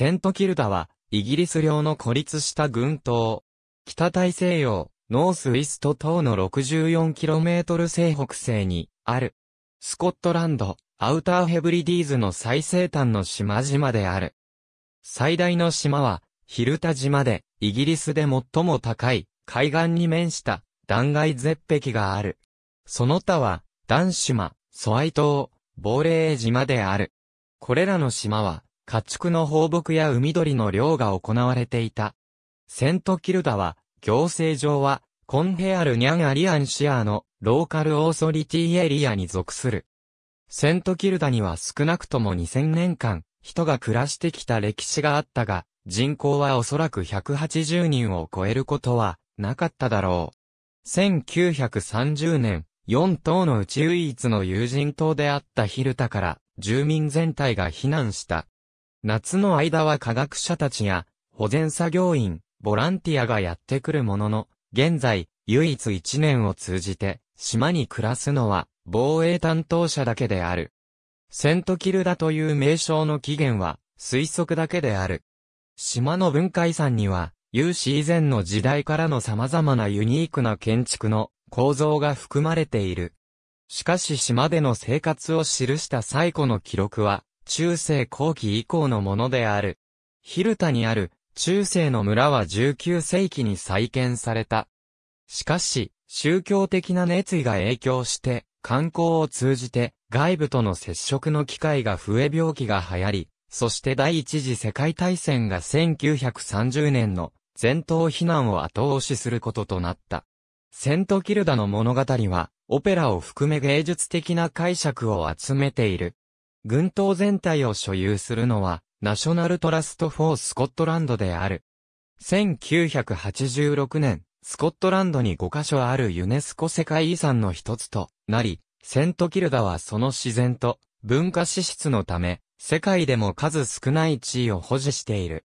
セントキルダは、イギリス領の孤立した群島。北大西洋、ノース・ウイスト島の 64km 西北西に、ある。スコットランド、アウターヘブリディーズの最西端の島々である。最大の島は、ヒルタ島で、イギリスで最も高い、海岸に面した、断崖絶壁がある。その他は、ダン島、ソアイ島、亡霊島である。これらの島は、家畜の放牧や海鳥の漁が行われていた。セントキルダは、行政上は、コンヘアルニャンアリアンシアのローカルオーソリティエリアに属する。セントキルダには少なくとも2000年間、人が暮らしてきた歴史があったが、人口はおそらく180人を超えることはなかっただろう。1930年、4島のうち唯一の有人島であったヒルタから住民全体が避難した。夏の間は科学者たちや保全作業員、ボランティアがやってくるものの、現在、唯一一年を通じて、島に暮らすのは、防衛担当者だけである。セントキルダという名称の起源は、推測だけである。島の文化遺産には、有史以前の時代からの様々なユニークな建築の構造が含まれている。しかし島での生活を記した最古の記録は、中世後期以降のものである。ヒルタにある中世の村は19世紀に再建された。しかし、宗教的な熱意が影響して、観光を通じて外部との接触の機会が増え病気が流行り、そして第一次世界大戦が1930年の全島避難を後押しすることとなった。セントキルダの物語は、オペラを含め芸術的な解釈を集めている。軍島全体を所有するのは、ナショナルトラスト・フォー・スコットランドである。1986年、スコットランドに5カ所あるユネスコ世界遺産の一つとなり、セントキルダはその自然と文化資質のため、世界でも数少ない地位を保持している。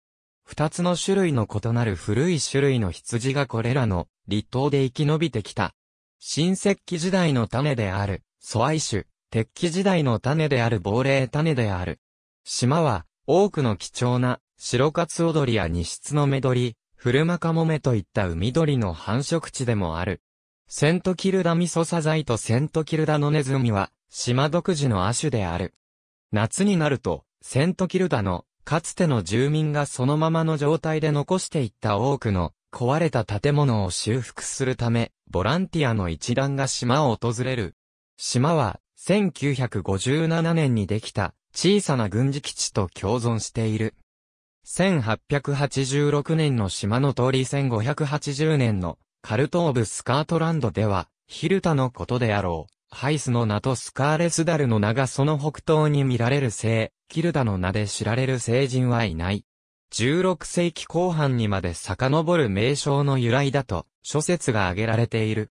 二つの種類の異なる古い種類の羊がこれらの立島で生き延びてきた。新石器時代の種である、ソアイ種、鉄器時代の種である亡霊種である。島は、多くの貴重な、白カツオドリやニシツのメドリ、フルマカモメといった海鳥の繁殖地でもある。セントキルダミソサザイとセントキルダのネズミは、島独自の亜種である。夏になると、セントキルダの、かつての住民がそのままの状態で残していった多くの、壊れた建物を修復するため、ボランティアの一団が島を訪れる。島は、1957年にできた、小さな軍事基地と共存している。1886年の島の通り1580年のカルトーブ・スカートランドでは、ヒルタのことであろう。ハイスの名とスカーレスダルの名がその北東に見られる聖、キルダの名で知られる聖人はいない。16世紀後半にまで遡る名称の由来だと、諸説が挙げられている。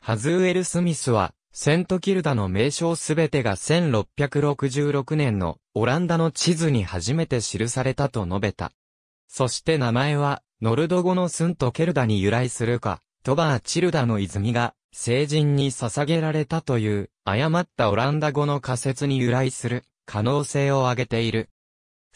ハズウエル・スミスは、セントキルダの名称すべてが1666年のオランダの地図に初めて記されたと述べた。そして名前は、ノルド語のスントケルダに由来するか、トバーチルダの泉が聖人に捧げられたという誤ったオランダ語の仮説に由来する可能性を挙げている。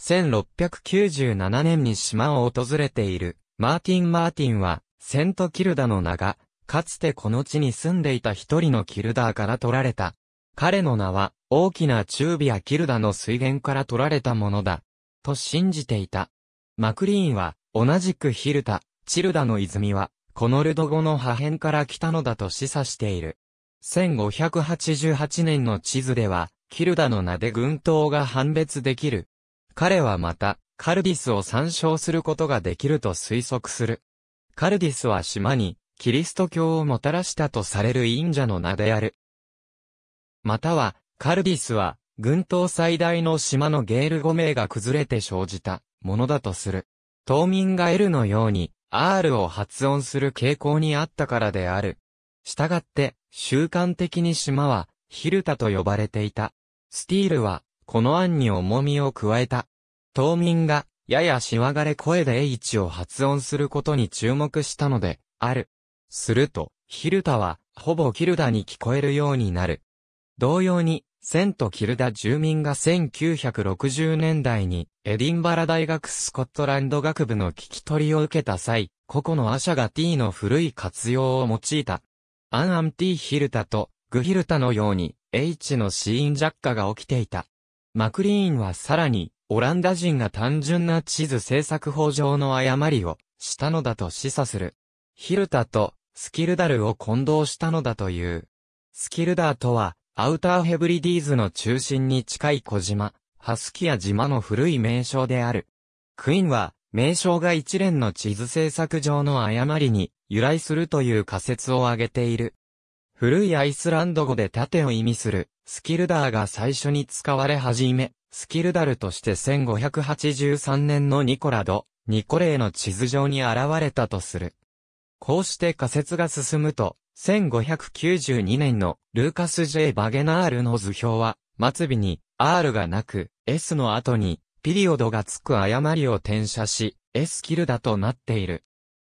1697年に島を訪れているマーティン・マーティンはセントキルダの名がかつてこの地に住んでいた一人のキルダーから取られた。彼の名は大きなチュービアキルダの水源から取られたものだ。と信じていた。マクリーンは同じくヒルタ、チルダの泉はこのルド語の破片から来たのだと示唆している。1588年の地図では、キルダの名で群島が判別できる。彼はまた、カルディスを参照することができると推測する。カルディスは島に、キリスト教をもたらしたとされる忍者の名である。または、カルディスは、群島最大の島のゲール語名が崩れて生じたものだとする。島民が L のように、R を発音する傾向にあったからである。したがって、習慣的に島は、ヒルタと呼ばれていた。スティールは、この案に重みを加えた。島民が、ややしわがれ声で H を発音することに注目したので、ある。すると、ヒルタは、ほぼキルダに聞こえるようになる。同様に、セントキルダ住民が1960年代にエディンバラ大学スコットランド学部の聞き取りを受けた際、個々のアシャが T の古い活用を用いた。アンアン T ヒルタとグヒルタのように H の死因弱化が起きていた。マクリーンはさらに、オランダ人が単純な地図制作法上の誤りをしたのだと示唆する。ヒルタとスキルダルを混同したのだという。スキルダーとは、アウターヘブリディーズの中心に近い小島、ハスキア島の古い名称である。クインは、名称が一連の地図制作上の誤りに由来するという仮説を挙げている。古いアイスランド語で盾を意味する、スキルダーが最初に使われ始め、スキルダルとして1583年のニコラド、ニコレイの地図上に現れたとする。こうして仮説が進むと、1592年のルーカス・ジェイ・バゲナールの図表は、末尾に R がなく S の後にピリオドがつく誤りを転写し、S キルダとなっている。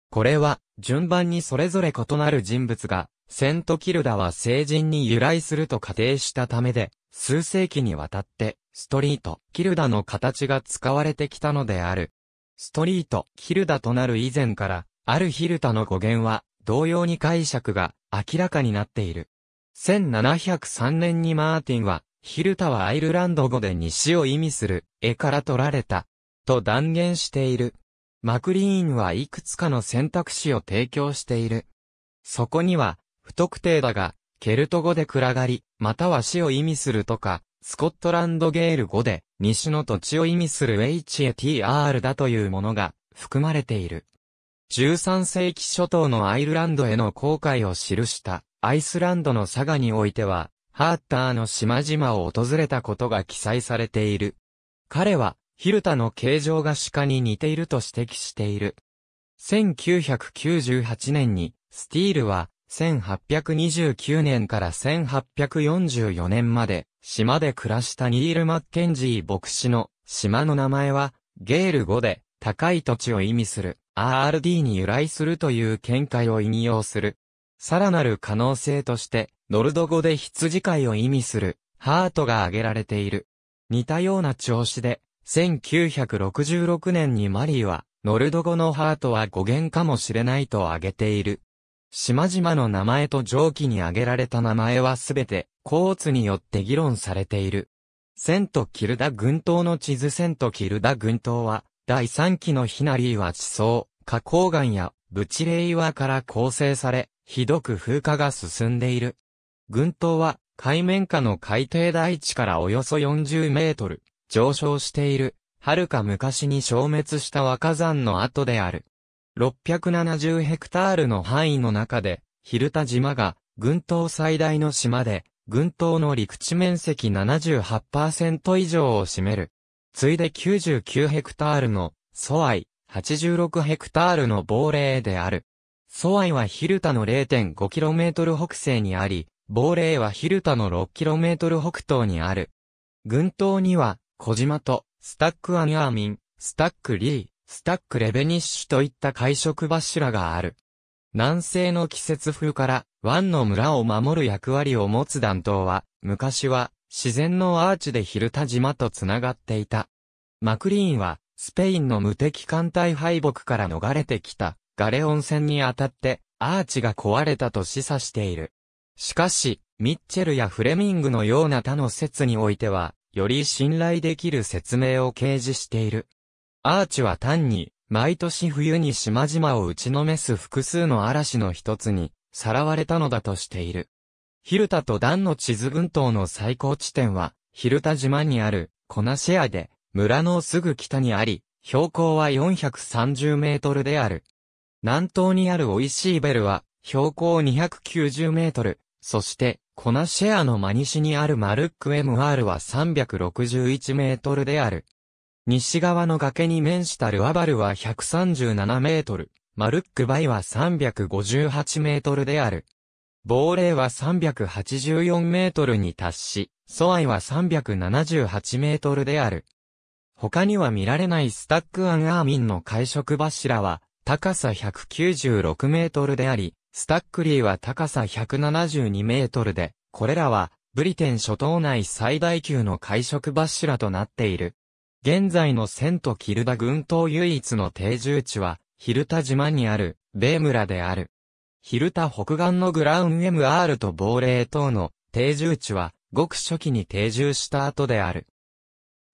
これは、順番にそれぞれ異なる人物が、セントキルダは聖人に由来すると仮定したためで、数世紀にわたって、ストリート、キルダの形が使われてきたのである。ストリート、キルダとなる以前から、あるヒルタの語源は、同様に解釈が明らかになっている。1703年にマーティンは、ヒルタはアイルランド語で西を意味する絵から取られた、と断言している。マクリーンはいくつかの選択肢を提供している。そこには、不特定だが、ケルト語で暗がり、または死を意味するとか、スコットランドゲール語で、西の土地を意味する HATR だというものが含まれている。13世紀初頭のアイルランドへの航海を記したアイスランドの佐賀においては、ハーターの島々を訪れたことが記載されている。彼は、ヒルタの形状が鹿に似ていると指摘している。1998年に、スティールは、1829年から1844年まで、島で暮らしたニール・マッケンジー牧師の島の名前は、ゲール語で、高い土地を意味する。RD に由来するという見解を引用する。さらなる可能性として、ノルド語で羊飼いを意味する、ハートが挙げられている。似たような調子で、1966年にマリーは、ノルド語のハートは語源かもしれないと挙げている。島々の名前と上記に挙げられた名前はすべて、コーツによって議論されている。セント・キルダ群島の地図セント・キルダ群島は、第3期のヒナリーは地層、花崗岩やブチレイ岩から構成され、ひどく風化が進んでいる。群島は海面下の海底大地からおよそ40メートル上昇している、遥か昔に消滅した若山の跡である。670ヘクタールの範囲の中で、ヒルタ島が群島最大の島で、群島の陸地面積78%以上を占める。ついで99ヘクタールの、ソアイ、86ヘクタールの亡霊である。ソアイはヒルタの 0.5km 北西にあり、ボーレーはヒルタの 6km 北東にある。群島には、小島と、スタックアニアーミン、スタックリー、スタックレベニッシュといった海食柱がある。南西の季節風から湾の村を守る役割を持つダン島は、昔は自然のアーチでヒルタ島と繋がっていた。マクリーンは、スペインの無敵艦隊敗北から逃れてきた、ガレオン船に当たって、アーチが壊れたと示唆している。しかし、ミッチェルやフレミングのような他の説においては、より信頼できる説明を掲示している。アーチは単に、毎年冬に島々を打ちのめす複数の嵐の一つに、さらわれたのだとしている。ヒルタとダンの地図群島の最高地点は、ヒルタ島にある、コナシェアで、村のすぐ北にあり、標高は430メートルである。南東にあるオイシーベルは、標高290メートル、そして、コナシェアの真西にあるマルック MR は361メートルである。西側の崖に面したルアバルは137メートル、マルックバイは358メートルである。亡霊は384メートルに達し、ソアイは378メートルである。他には見られないスタックアンアーミンの会食柱は、高さ196メートルであり、スタックリーは高さ172メートルで、これらは、ブリテン諸島内最大級の海食柱となっている。現在のセントキルダ群島唯一の定住地は、ヒルタ島にある、ベー村である。ヒルタ北岸のグラウン MR と亡霊等の定住地は、ごく初期に定住した後である。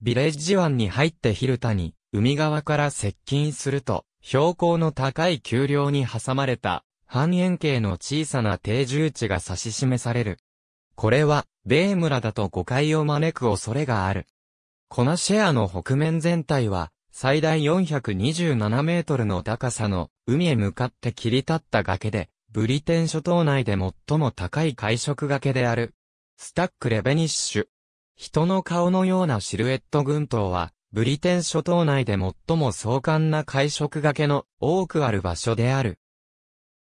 ビレッジ湾に入ってヒルタに、海側から接近すると、標高の高い丘陵に挟まれた、半円形の小さな定住地が指し示される。これは、米村だと誤解を招く恐れがある。コナシェアの北面全体は、最大427メートルの高さの海へ向かって切り立った崖で、ブリテン諸島内で最も高い海色崖である。スタックレベニッシュ。人の顔のようなシルエット群島は、ブリテン諸島内で最も壮観な海色崖の多くある場所である。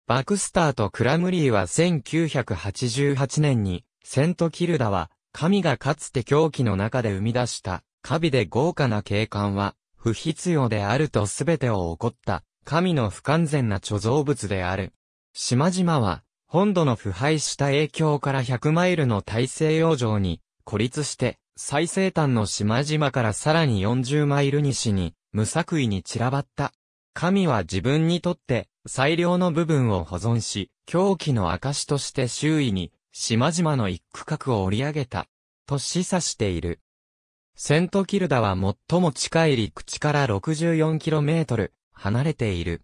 バクスターとクラムリーは1988年にセントキルダは、神がかつて狂気の中で生み出した、カビで豪華な景観は、不必要であると全てを起こった、神の不完全な貯蔵物である。島々は、本土の腐敗した影響から100マイルの大西洋上に孤立して、最西端の島々からさらに40マイル西に、無作為に散らばった。神は自分にとって最良の部分を保存し、狂気の証として周囲に島々の一区画を折り上げた、と示唆している。セントキルダは最も近い陸地から 64km 離れている。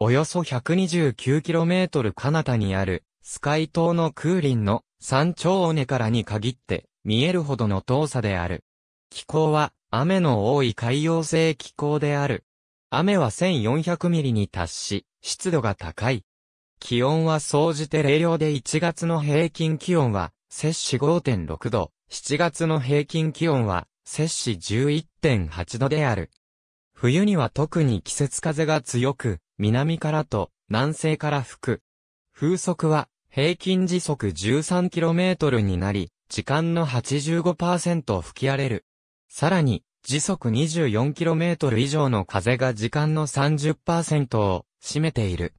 およそ 129km 彼方にあるスカイ島の空林の山頂尾根からに限って見えるほどの遠さである。気候は雨の多い海洋性気候である。雨は1400ミリに達し、湿度が高い。気温は総じて冷涼で1月の平均気温は、摂氏5.6度、7月の平均気温は、摂氏11.8度である。冬には特に季節風が強く、南からと南西から吹く。風速は平均時速 13km になり、時間の85%吹き荒れる。さらに、時速 24km 以上の風が時間の30%を占めている。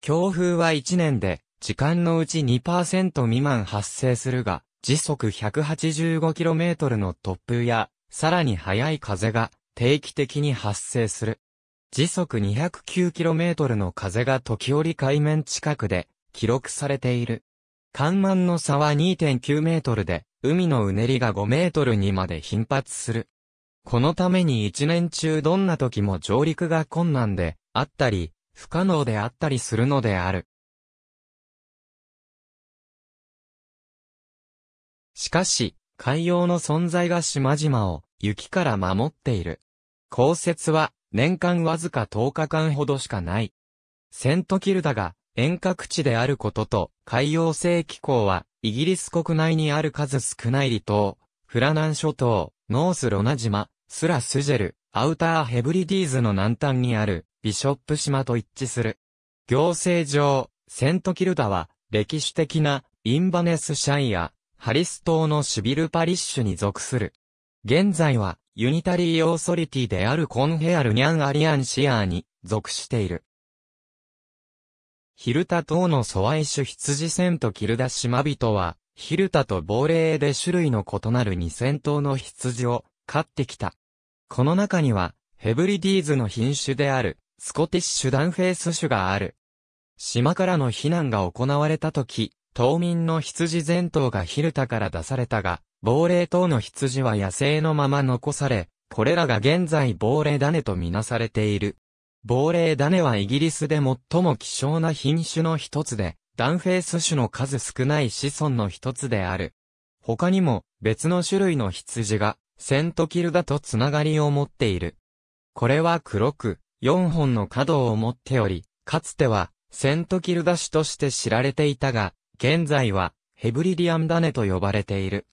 強風は1年で、時間のうち2%未満発生するが、時速 185km の突風や、さらに速い風が定期的に発生する。時速 209km の風が時折海面近くで記録されている。干満の差は2.9メートルで、海のうねりが5メートルにまで頻発する。このために一年中どんな時も上陸が困難であったり、不可能であったりするのである。しかし、海洋の存在が島々を雪から守っている。降雪は年間わずか10日間ほどしかない。セントキルダが遠隔地であることと海洋性気候はイギリス国内にある数少ない離島、フラナン諸島、ノースロナ島、スラスジェル、アウターヘブリディーズの南端にあるビショップ島と一致する。行政上、セントキルダは、歴史的な、インバネスシャイア、ハリス島のシビルパリッシュに属する。現在は、ユニタリーオーソリティであるコンヘアルニャンアリアンシアーに属している。ヒルタ島のソワイ種羊セントキルダ島人は、ヒルタと亡霊で種類の異なる2000頭の羊を飼ってきた。この中には、ヘブリディーズの品種である、スコティッシュダンフェイス種がある。島からの避難が行われた時、島民の羊全頭がヒルタから出されたが、亡霊等の羊は野生のまま残され、これらが現在亡霊種とみなされている。ボーレー種はイギリスで最も希少な品種の一つで、ダンフェイス種の数少ない子孫の一つである。他にも別の種類の羊がセントキルダとつながりを持っている。これは黒く、4本の角を持っており、かつては、セントキルダ種として知られていたが、現在は、ヘブリディアン種と呼ばれている。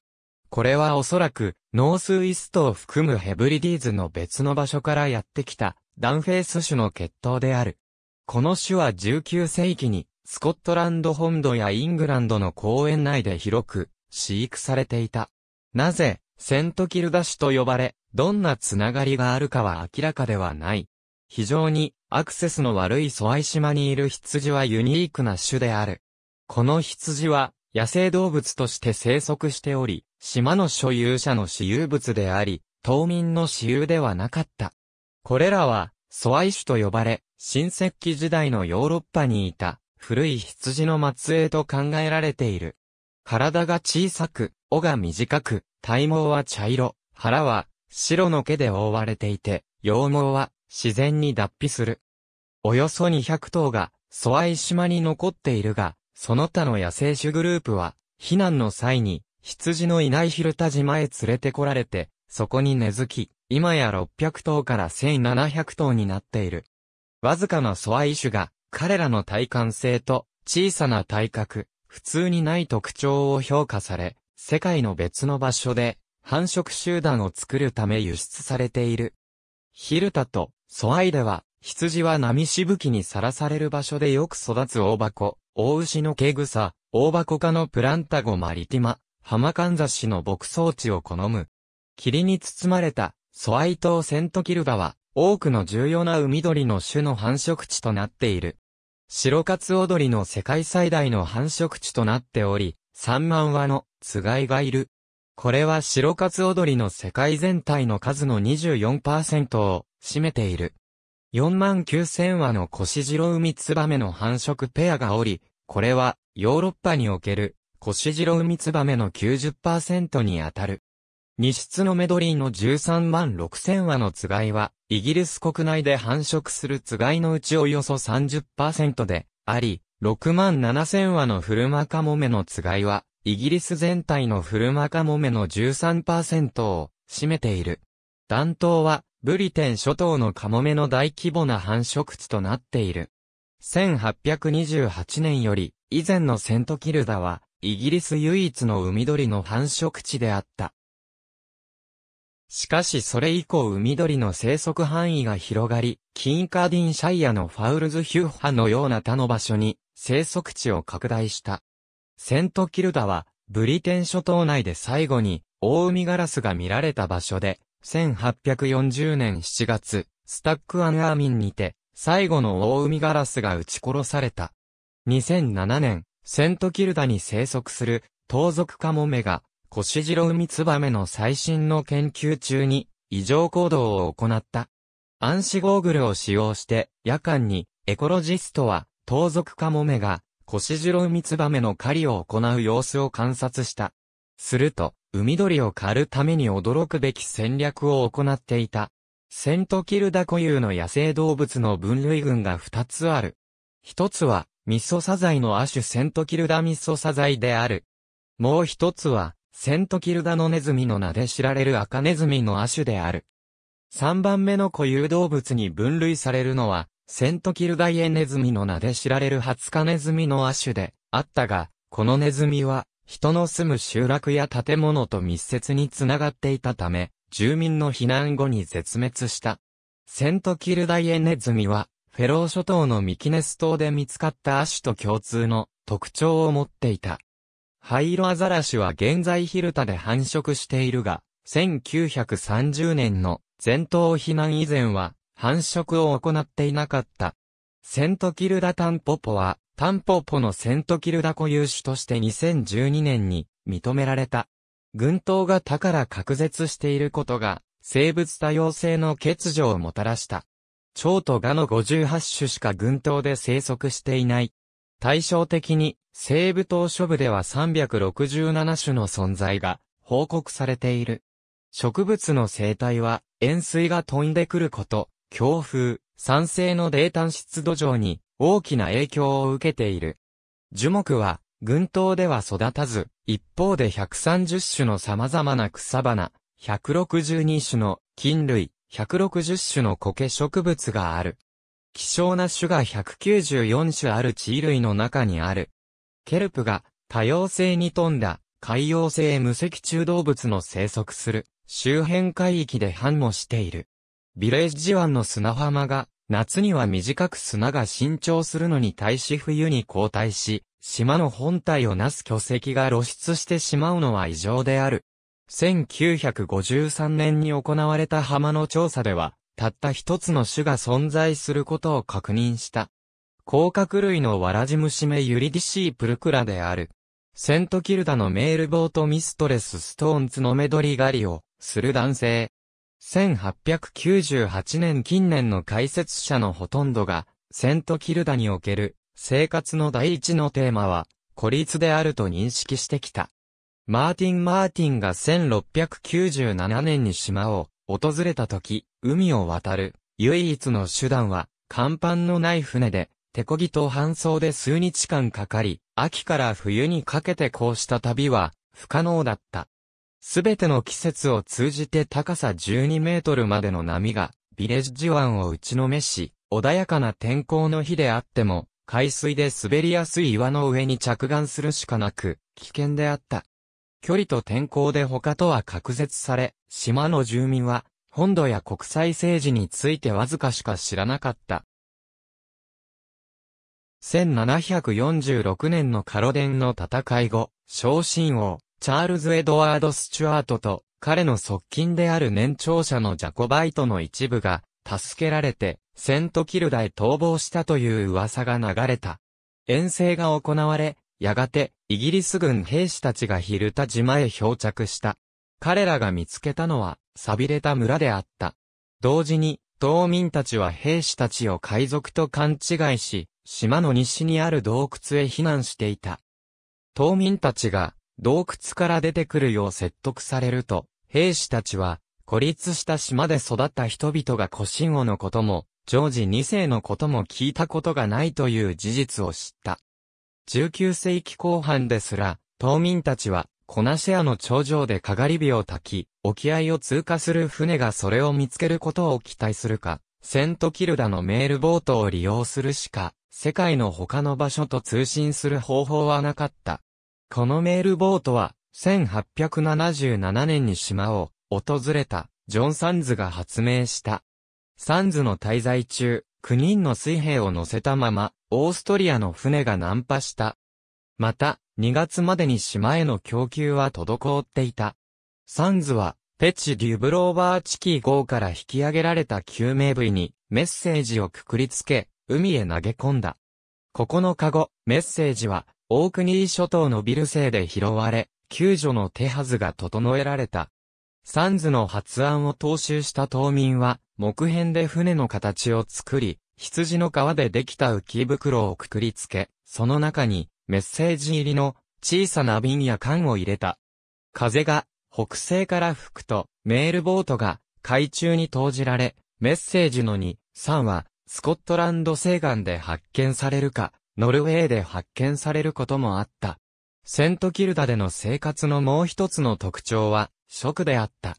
これはおそらく、ノースウイストを含むヘブリディーズの別の場所からやってきた、ダンフェイス種の血統である。この種は19世紀に、スコットランド本土やイングランドの公園内で広く、飼育されていた。なぜ、セントキルダ種と呼ばれ、どんなつながりがあるかは明らかではない。非常にアクセスの悪いソアイ島にいる羊はユニークな種である。この羊は野生動物として生息しており、島の所有者の私有物であり、島民の私有ではなかった。これらは、ソアイ種と呼ばれ、新石器時代のヨーロッパにいた古い羊の末裔と考えられている。体が小さく、尾が短く、体毛は茶色、腹は白の毛で覆われていて、羊毛は自然に脱皮する。およそ200頭が、ソアイ島に残っているが、その他の野生種グループは、避難の際に、羊のいないヒルタ島へ連れてこられて、そこに根付き、今や600頭から1700頭になっている。わずかなソアイ種が、彼らの体感性と、小さな体格、普通にない特徴を評価され、世界の別の場所で繁殖集団を作るため輸出されている。ヒルタとソアイでは、羊は波しぶきにさらされる場所でよく育つ大箱、大牛の毛草、大箱科のプランタゴマリティマ、ハマカンザシの牧草地を好む。霧に包まれた、ソアイ島セントキルダは、多くの重要な海鳥の種の繁殖地となっている。白カツオドリの世界最大の繁殖地となっており、3万羽のつがいがいる。これは白カツオドリの世界全体の数の24%を占めている。4万9000羽のコシジロウミツバメの繁殖ペアがおり、これはヨーロッパにおけるコシジロウミツバメの90%にあたる。日質のメドリーの13万6000羽のつがいは、イギリス国内で繁殖するつがいのうちおよそ30%であり、6万7000羽のフルマカモメのつがいは、イギリス全体のフルマカモメの13%を占めている。ダン島は、ブリテン諸島のカモメの大規模な繁殖地となっている。1828年より、以前のセントキルダは、イギリス唯一の海鳥の繁殖地であった。しかしそれ以降海鳥の生息範囲が広がり、キンカーディンシャイアのファウルズヒューのような他の場所に生息地を拡大した。セントキルダは、ブリテン諸島内で最後にオオウミガラスが見られた場所で、1840年7月、スタックアンアーミンにて、最後のオオウミガラスが撃ち殺された。2007年、セントキルダに生息する、盗賊カモメが、コシジロウミツバメの最新の研究中に異常行動を行った。暗視ゴーグルを使用して夜間にエコロジストは盗賊カモメがコシジロウミツバメの狩りを行う様子を観察した。すると、海鳥を狩るために驚くべき戦略を行っていた。セントキルダ固有の野生動物の分類群が2つある。一つは、ミソサザイの亜種セントキルダミソサザイである。もう一つは、セントキルダのネズミの名で知られる赤ネズミの亜種である。3番目の固有動物に分類されるのは、セントキルダイエネズミの名で知られるハツカネズミの亜種であったが、このネズミは、人の住む集落や建物と密接につながっていたため、住民の避難後に絶滅した。セントキルダイエネズミは、フェロー諸島のミキネス島で見つかった亜種と共通の特徴を持っていた。ハイロアザラシは現在ヒルタで繁殖しているが、1930年の全島避難以前は繁殖を行っていなかった。セントキルダタンポポは、タンポポのセントキルダ固有種として2012年に認められた。群島が他から隔絶していることが、生物多様性の欠如をもたらした。蝶とガの58種しか群島で生息していない。対照的に、西部島諸部では367種の存在が報告されている。植物の生態は、塩水が飛んでくること、強風、酸性の泥炭質土壌に大きな影響を受けている。樹木は、群島では育たず、一方で130種の様々な草花、162種の菌類、160種の苔植物がある。希少な種が194種ある地衣類の中にある。ケルプが多様性に富んだ海洋性無脊柱動物の生息する周辺海域で繁茂している。ビレッジ湾の砂浜が夏には短く砂が伸長するのに対し冬に後退し、島の本体をなす巨石が露出してしまうのは異常である。1953年に行われた浜の調査では、たった一つの種が存在することを確認した。甲殻類のワラジムシ目ユリディシープルクラである。セントキルダのメールボートミストレスストーンズの海鳥狩りをする男性。1898年近年の解説者のほとんどが、セントキルダにおける生活の第一のテーマは、孤立であると認識してきた。マーティン・マーティンが1697年に島を訪れた時、海を渡る唯一の手段は、甲板のない船で、手漕ぎと搬送で数日間かかり、秋から冬にかけてこうした旅は不可能だった。すべての季節を通じて高さ12メートルまでの波が、ビレッジ湾を打ちのめし、穏やかな天候の日であっても、海水で滑りやすい岩の上に着岸するしかなく、危険であった。距離と天候で他とは隔絶され、島の住民は、本土や国際政治についてわずかしか知らなかった。1746年のカロデンの戦い後、昇進王、チャールズ・エドワード・スチュアートと、彼の側近である年長者のジャコバイトの一部が、助けられて、セントキルダへ逃亡したという噂が流れた。遠征が行われ、やがて、イギリス軍兵士たちがヒルタ島へ漂着した。彼らが見つけたのは、錆びれた村であった。同時に、島民たちは兵士たちを海賊と勘違いし、島の西にある洞窟へ避難していた。島民たちが洞窟から出てくるよう説得されると、兵士たちは孤立した島で育った人々が古神王のことも、ジョージ2世のことも聞いたことがないという事実を知った。19世紀後半ですら、島民たちはコナシェアの頂上でかがり火を焚き、沖合を通過する船がそれを見つけることを期待するか、セントキルダのメールボートを利用するしか、世界の他の場所と通信する方法はなかった。このメールボートは、1877年に島を訪れたジョン・サンズが発明した。サンズの滞在中、9人の水兵を乗せたまま、オーストリアの船が難破した。また、2月までに島への供給は滞っていた。サンズは、ペチ・デュブローバーチキー号から引き上げられた救命ブイにメッセージをくくりつけ、海へ投げ込んだ。9日後、メッセージは、オークニー諸島のビルセイで拾われ、救助の手はずが整えられた。サンズの発案を踏襲した島民は、木片で船の形を作り、羊の皮でできた浮き袋をくくりつけ、その中にメッセージ入りの小さな瓶や缶を入れた。風が北西から吹くとメールボートが海中に投じられ、メッセージの2、3はスコットランド西岸で発見されるか、ノルウェーで発見されることもあった。セントキルダでの生活のもう一つの特徴は食であった。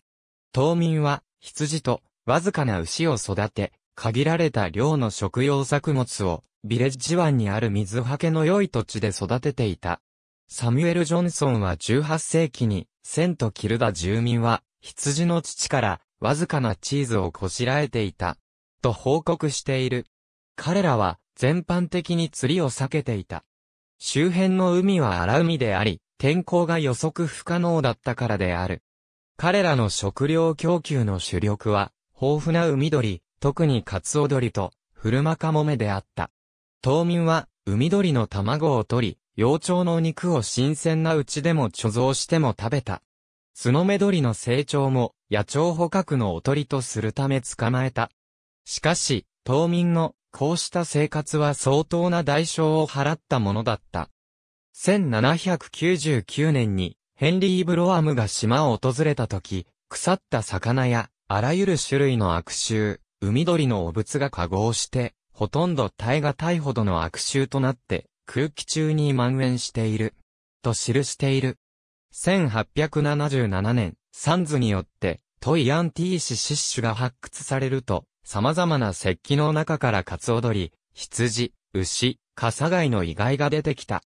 島民は羊とわずかな牛を育て、限られた量の食用作物をビレッジ湾にある水はけの良い土地で育てていた。サミュエル・ジョンソンは18世紀に、セント・キルダ住民は、羊の乳からわずかなチーズをこしらえていた。と報告している。彼らは全般的に釣りを避けていた。周辺の海は荒海であり、天候が予測不可能だったからである。彼らの食料供給の主力は、豊富な海鳥、特にカツオ鳥と、フルマカモメであった。島民は、海鳥の卵を取り、幼鳥の肉を新鮮なうちでも貯蔵しても食べた。スノメ鳥の成長も野鳥捕獲のおとりとするため捕まえた。しかし、島民のこうした生活は相当な代償を払ったものだった。1799年にヘンリー・ブロアムが島を訪れた時、腐った魚やあらゆる種類の悪臭、海鳥の汚物が化合して、ほとんど耐え難いほどの悪臭となって空気中に蔓延している。と記している。1877年、サンズによって、トイアンティーシシッシュが発掘されると、様々な石器の中からカツオドリ、羊、牛、カサガイの遺骸が出てきた。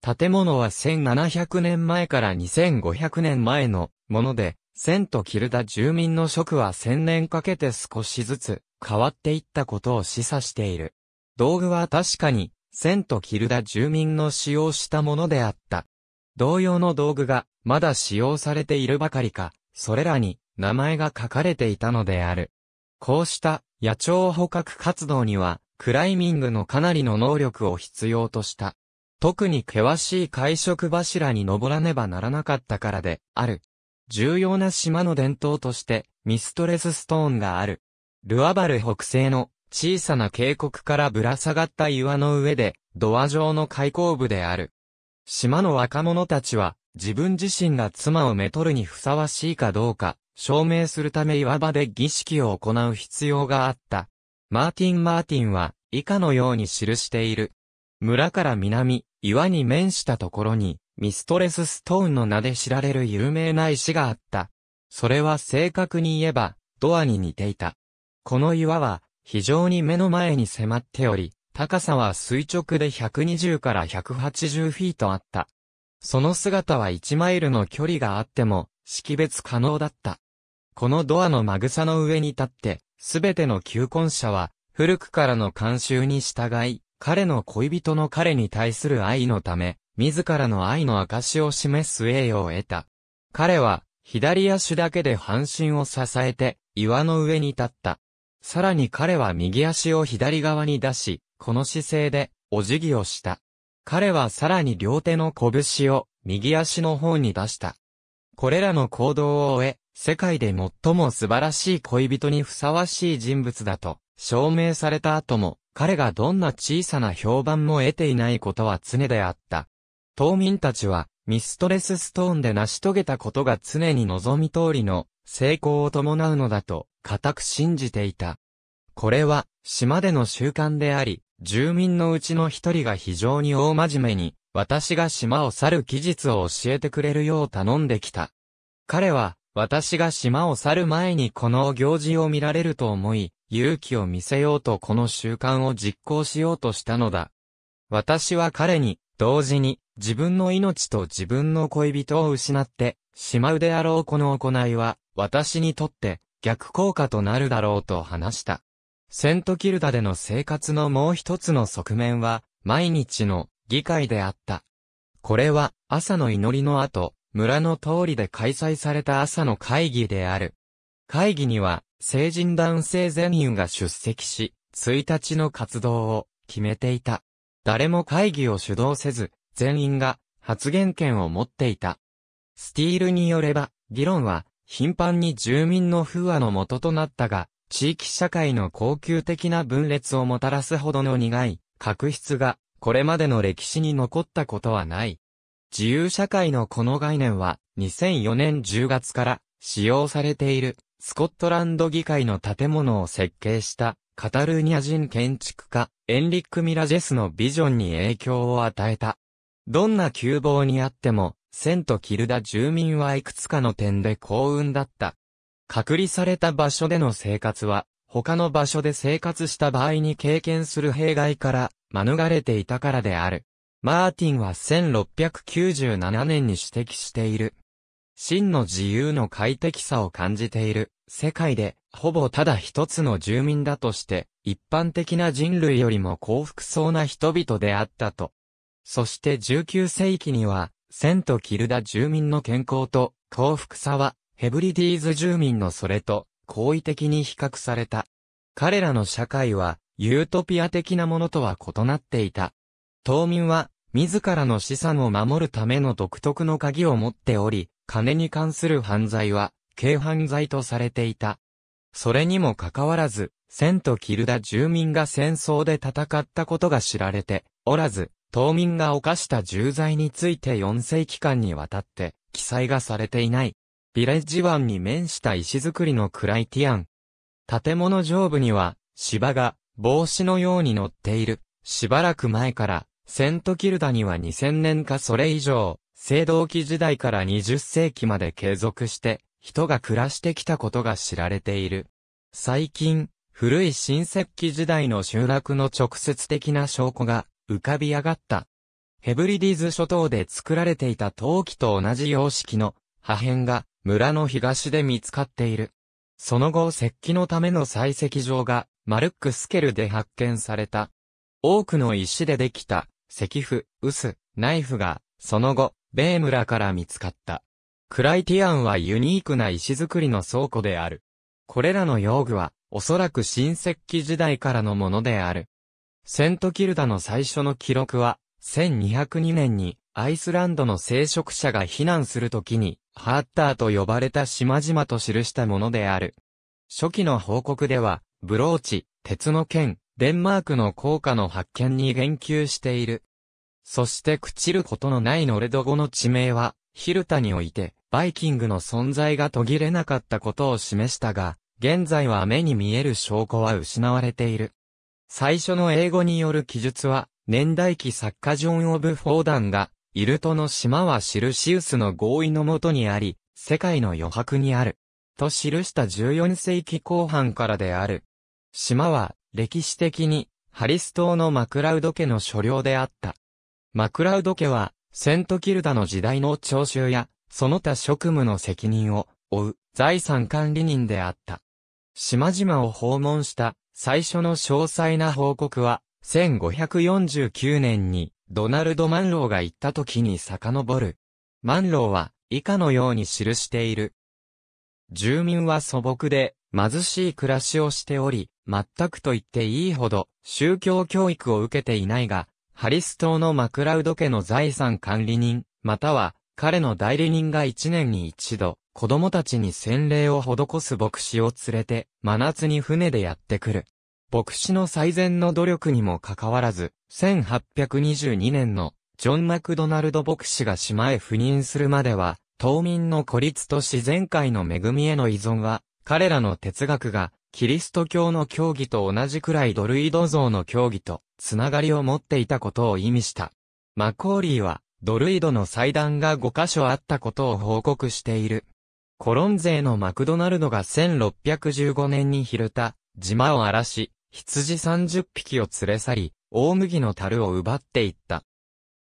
建物は1700年前から2500年前のもので、セントキルダ住民の食は千年かけて少しずつ変わっていったことを示唆している。道具は確かに、セントキルダ住民の使用したものであった。同様の道具が、まだ使用されているばかりか、それらに、名前が書かれていたのである。こうした、野鳥捕獲活動には、クライミングのかなりの能力を必要とした。特に険しい海色柱に登らねばならなかったからで、ある。重要な島の伝統として、ミストレスストーンがある。ルアバル北西の小さな渓谷からぶら下がった岩の上で、ドア状の開口部である。島の若者たちは、自分自身が妻をめとるにふさわしいかどうか、証明するため岩場で儀式を行う必要があった。マーティン・マーティンは、以下のように記している。村から南、岩に面したところに、ミストレスストーンの名で知られる有名な石があった。それは正確に言えば、ドアに似ていた。この岩は、非常に目の前に迫っており、高さは垂直で120から180フィートあった。その姿は1マイルの距離があっても、識別可能だった。このドアの間草の上に立って、すべての求婚者は、古くからの慣習に従い、彼の恋人の彼に対する愛のため、自らの愛の証を示す栄誉を得た。彼は、左足だけで半身を支えて、岩の上に立った。さらに彼は右足を左側に出し、この姿勢で、お辞儀をした。彼はさらに両手の拳を、右足の方に出した。これらの行動を終え、世界で最も素晴らしい恋人にふさわしい人物だと、証明された後も、彼がどんな小さな評判も得ていないことは常であった。島民たちは、ミストレスストーンで成し遂げたことが常に望み通りの成功を伴うのだと、固く信じていた。これは、島での習慣であり、住民のうちの一人が非常に大真面目に、私が島を去る期日を教えてくれるよう頼んできた。彼は、私が島を去る前にこの行事を見られると思い、勇気を見せようとこの習慣を実行しようとしたのだ。私は彼に、同時に、自分の命と自分の恋人を失って、しまうであろうこの行いは、私にとって、逆効果となるだろうと話した。セントキルダでの生活のもう一つの側面は、毎日の議会であった。これは、朝の祈りの後、村の通りで開催された朝の会議である。会議には、成人男性全員が出席し、1日の活動を決めていた。誰も会議を主導せず、全員が発言権を持っていた。スティールによれば、議論は頻繁に住民の不和の元となったが、地域社会の恒久的な分裂をもたらすほどの苦い、確執が、これまでの歴史に残ったことはない。自由社会のこの概念は、2004年10月から使用されているスコットランド議会の建物を設計したカタルーニャ人建築家エンリック・ミラジェスのビジョンに影響を与えた。どんな窮乏にあっても、セントキルダ住民はいくつかの点で幸運だった。隔離された場所での生活は、他の場所で生活した場合に経験する弊害から免れていたからである。マーティンは1697年に指摘している。真の自由の快適さを感じている。世界で、ほぼただ一つの住民だとして、一般的な人類よりも幸福そうな人々であったと。そして19世紀には、セントキルダ住民の健康と幸福さは、ヘブリディーズ住民のそれと、好意的に比較された。彼らの社会は、ユートピア的なものとは異なっていた。島民は、自らの資産を守るための独特の鍵を持っており、金に関する犯罪は、軽犯罪とされていた。それにもかかわらず、セントキルダ住民が戦争で戦ったことが知られておらず、島民が犯した重罪について4世紀間にわたって記載がされていない。ビレッジ湾に面した石造りのクライティアン。建物上部には芝が帽子のように乗っている。しばらく前からセントキルダには2000年かそれ以上、青銅器時代から20世紀まで継続して人が暮らしてきたことが知られている。最近、古い新石器時代の集落の直接的な証拠が浮かび上がった。ヘブリディズ諸島で作られていた陶器と同じ様式の破片が村の東で見つかっている。その後石器のための採石場がマルックスケルで発見された。多くの石でできた石符、臼、ナイフがその後、ベー村から見つかった。クライティアンはユニークな石造りの倉庫である。これらの用具は、おそらく新石器時代からのものである。セントキルダの最初の記録は、1202年にアイスランドの聖職者が避難するときに、ハッターと呼ばれた島々と記したものである。初期の報告では、ブローチ、鉄の剣、デンマークの効果の発見に言及している。そして朽ちることのないノルド語の地名は、ヒルタにおいて、バイキングの存在が途切れなかったことを示したが、現在は目に見える証拠は失われている。最初の英語による記述は、年代記作家ジョン・オブ・フォーダンが、イルトの島はシルシウスの合意のもとにあり、世界の余白にある。と記した14世紀後半からである。島は、歴史的に、ハリス島のマクラウド家の所領であった。マクラウド家は、セントキルダの時代の徴収や、その他職務の責任を負う財産管理人であった。島々を訪問した最初の詳細な報告は、1549年にドナルド・マンローが行った時に遡る。マンローは以下のように記している。住民は素朴で貧しい暮らしをしており、全くと言っていいほど宗教教育を受けていないが、ハリス島のマクラウド家の財産管理人、または彼の代理人が一年に一度、子供たちに洗礼を施す牧師を連れて、真夏に船でやってくる。牧師の最善の努力にもかかわらず、1822年のジョン・マクドナルド牧師が島へ赴任するまでは、島民の孤立と自然界の恵みへの依存は、彼らの哲学が、キリスト教の教義と同じくらいドルイド像の教義と、つながりを持っていたことを意味した。マコーリーは、ドルイドの祭壇が5箇所あったことを報告している。コロン勢のマクドナルドが1615年にヒルタ、島を荒らし、羊30匹を連れ去り、大麦の樽を奪っていった。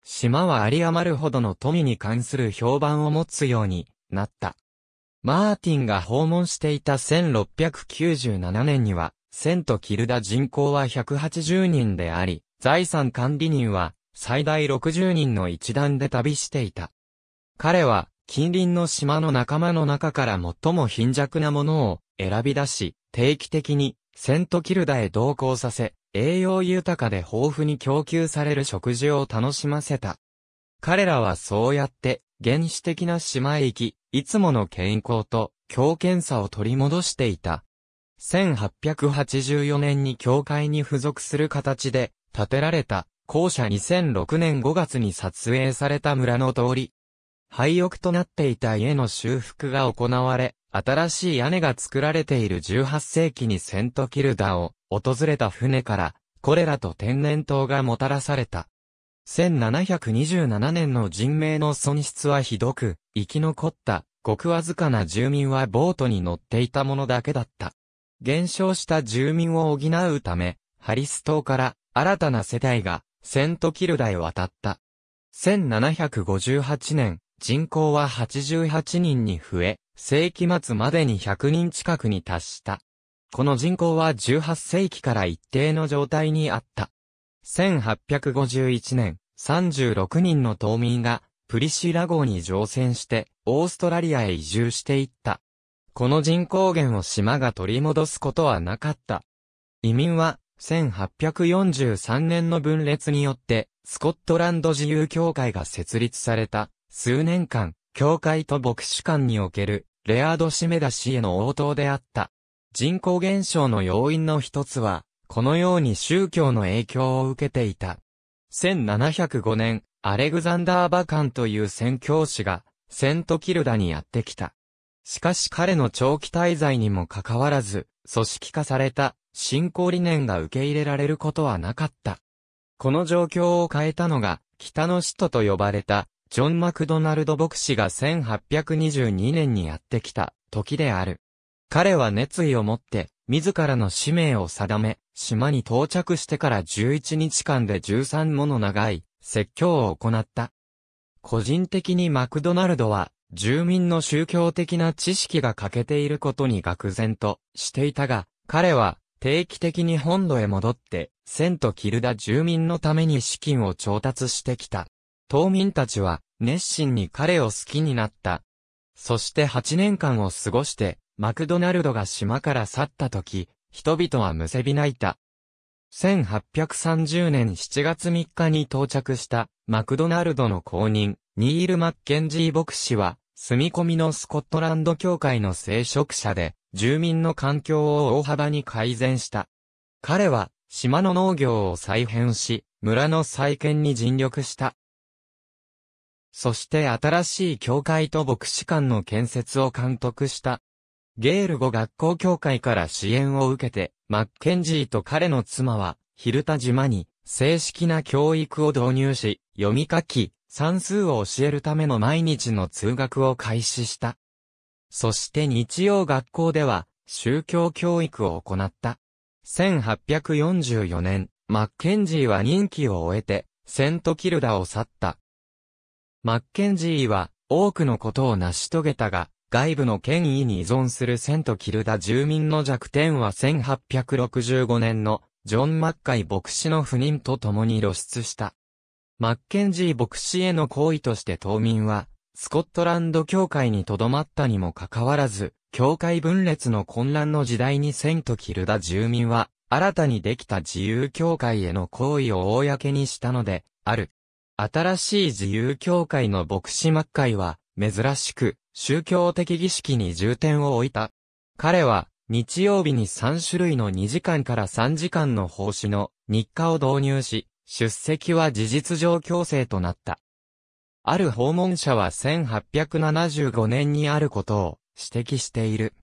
島は有り余るほどの富に関する評判を持つようになった。マーティンが訪問していた1697年には、セントキルダ人口は180人であり、財産管理人は最大60人の一団で旅していた。彼は、近隣の島の仲間の中から最も貧弱なものを選び出し、定期的にセントキルダへ同行させ、栄養豊かで豊富に供給される食事を楽しませた。彼らはそうやって原始的な島へ行き、いつもの健康と強健さを取り戻していた。1884年に教会に付属する形で建てられた校舎2006年5月に撮影された村の通り。廃屋となっていた家の修復が行われ、新しい屋根が作られている18世紀にセントキルダを訪れた船から、コレラと天然痘がもたらされた。1727年の人命の損失はひどく、生き残ったごくわずかな住民はボートに乗っていたものだけだった。減少した住民を補うため、ハリス島から新たな世帯がセントキルダへ渡った。1758年、人口は88人に増え、世紀末までに100人近くに達した。この人口は18世紀から一定の状態にあった。1851年、36人の島民がプリシラ号に乗船してオーストラリアへ移住していった。この人口減を島が取り戻すことはなかった。移民は1843年の分裂によって、スコットランド自由協会が設立された、数年間、教会と牧師間における、レアード・シメダ氏への応答であった。人口減少の要因の一つは、このように宗教の影響を受けていた。1705年、アレグザンダー・バカンという宣教師が、セントキルダにやってきた。しかし彼の長期滞在にもかかわらず、組織化された信仰理念が受け入れられることはなかった。この状況を変えたのが、北の使徒と呼ばれた、ジョン・マクドナルド牧師が1822年にやってきた時である。彼は熱意を持って、自らの使命を定め、島に到着してから11日間で13もの長い説教を行った。個人的にマクドナルドは、住民の宗教的な知識が欠けていることに愕然としていたが、彼は定期的に本土へ戻って、セントキルダ住民のために資金を調達してきた。島民たちは、熱心に彼を好きになった。そして8年間を過ごして、マクドナルドが島から去った時、人々はむせび泣いた。1830年7月3日に到着したマクドナルドの公認、ニール・マッケンジー牧師は、住み込みのスコットランド協会の聖職者で、住民の環境を大幅に改善した。彼は、島の農業を再編し、村の再建に尽力した。そして新しい教会と牧師館の建設を監督した。ゲール語学校協会から支援を受けて、マッケンジーと彼の妻は、ヒルタ島に正式な教育を導入し、読み書き、算数を教えるための毎日の通学を開始した。そして日曜学校では、宗教教育を行った。1844年、マッケンジーは任期を終えて、セントキルダを去った。マッケンジーは多くのことを成し遂げたが、外部の権威に依存するセントキルダ住民の弱点は1865年のジョン・マッカイ牧師の不妊と共に露出した。マッケンジー牧師への行為として島民は、スコットランド教会に留まったにもかかわらず、教会分裂の混乱の時代にセントキルダ住民は、新たにできた自由教会への行為を公にしたので、ある。新しい自由教会の牧師マッカイは、珍しく、宗教的儀式に重点を置いた。彼は、日曜日に3種類の2時間から3時間の奉仕の日課を導入し、出席は事実上強制となった。ある訪問者は1875年にあることを指摘している。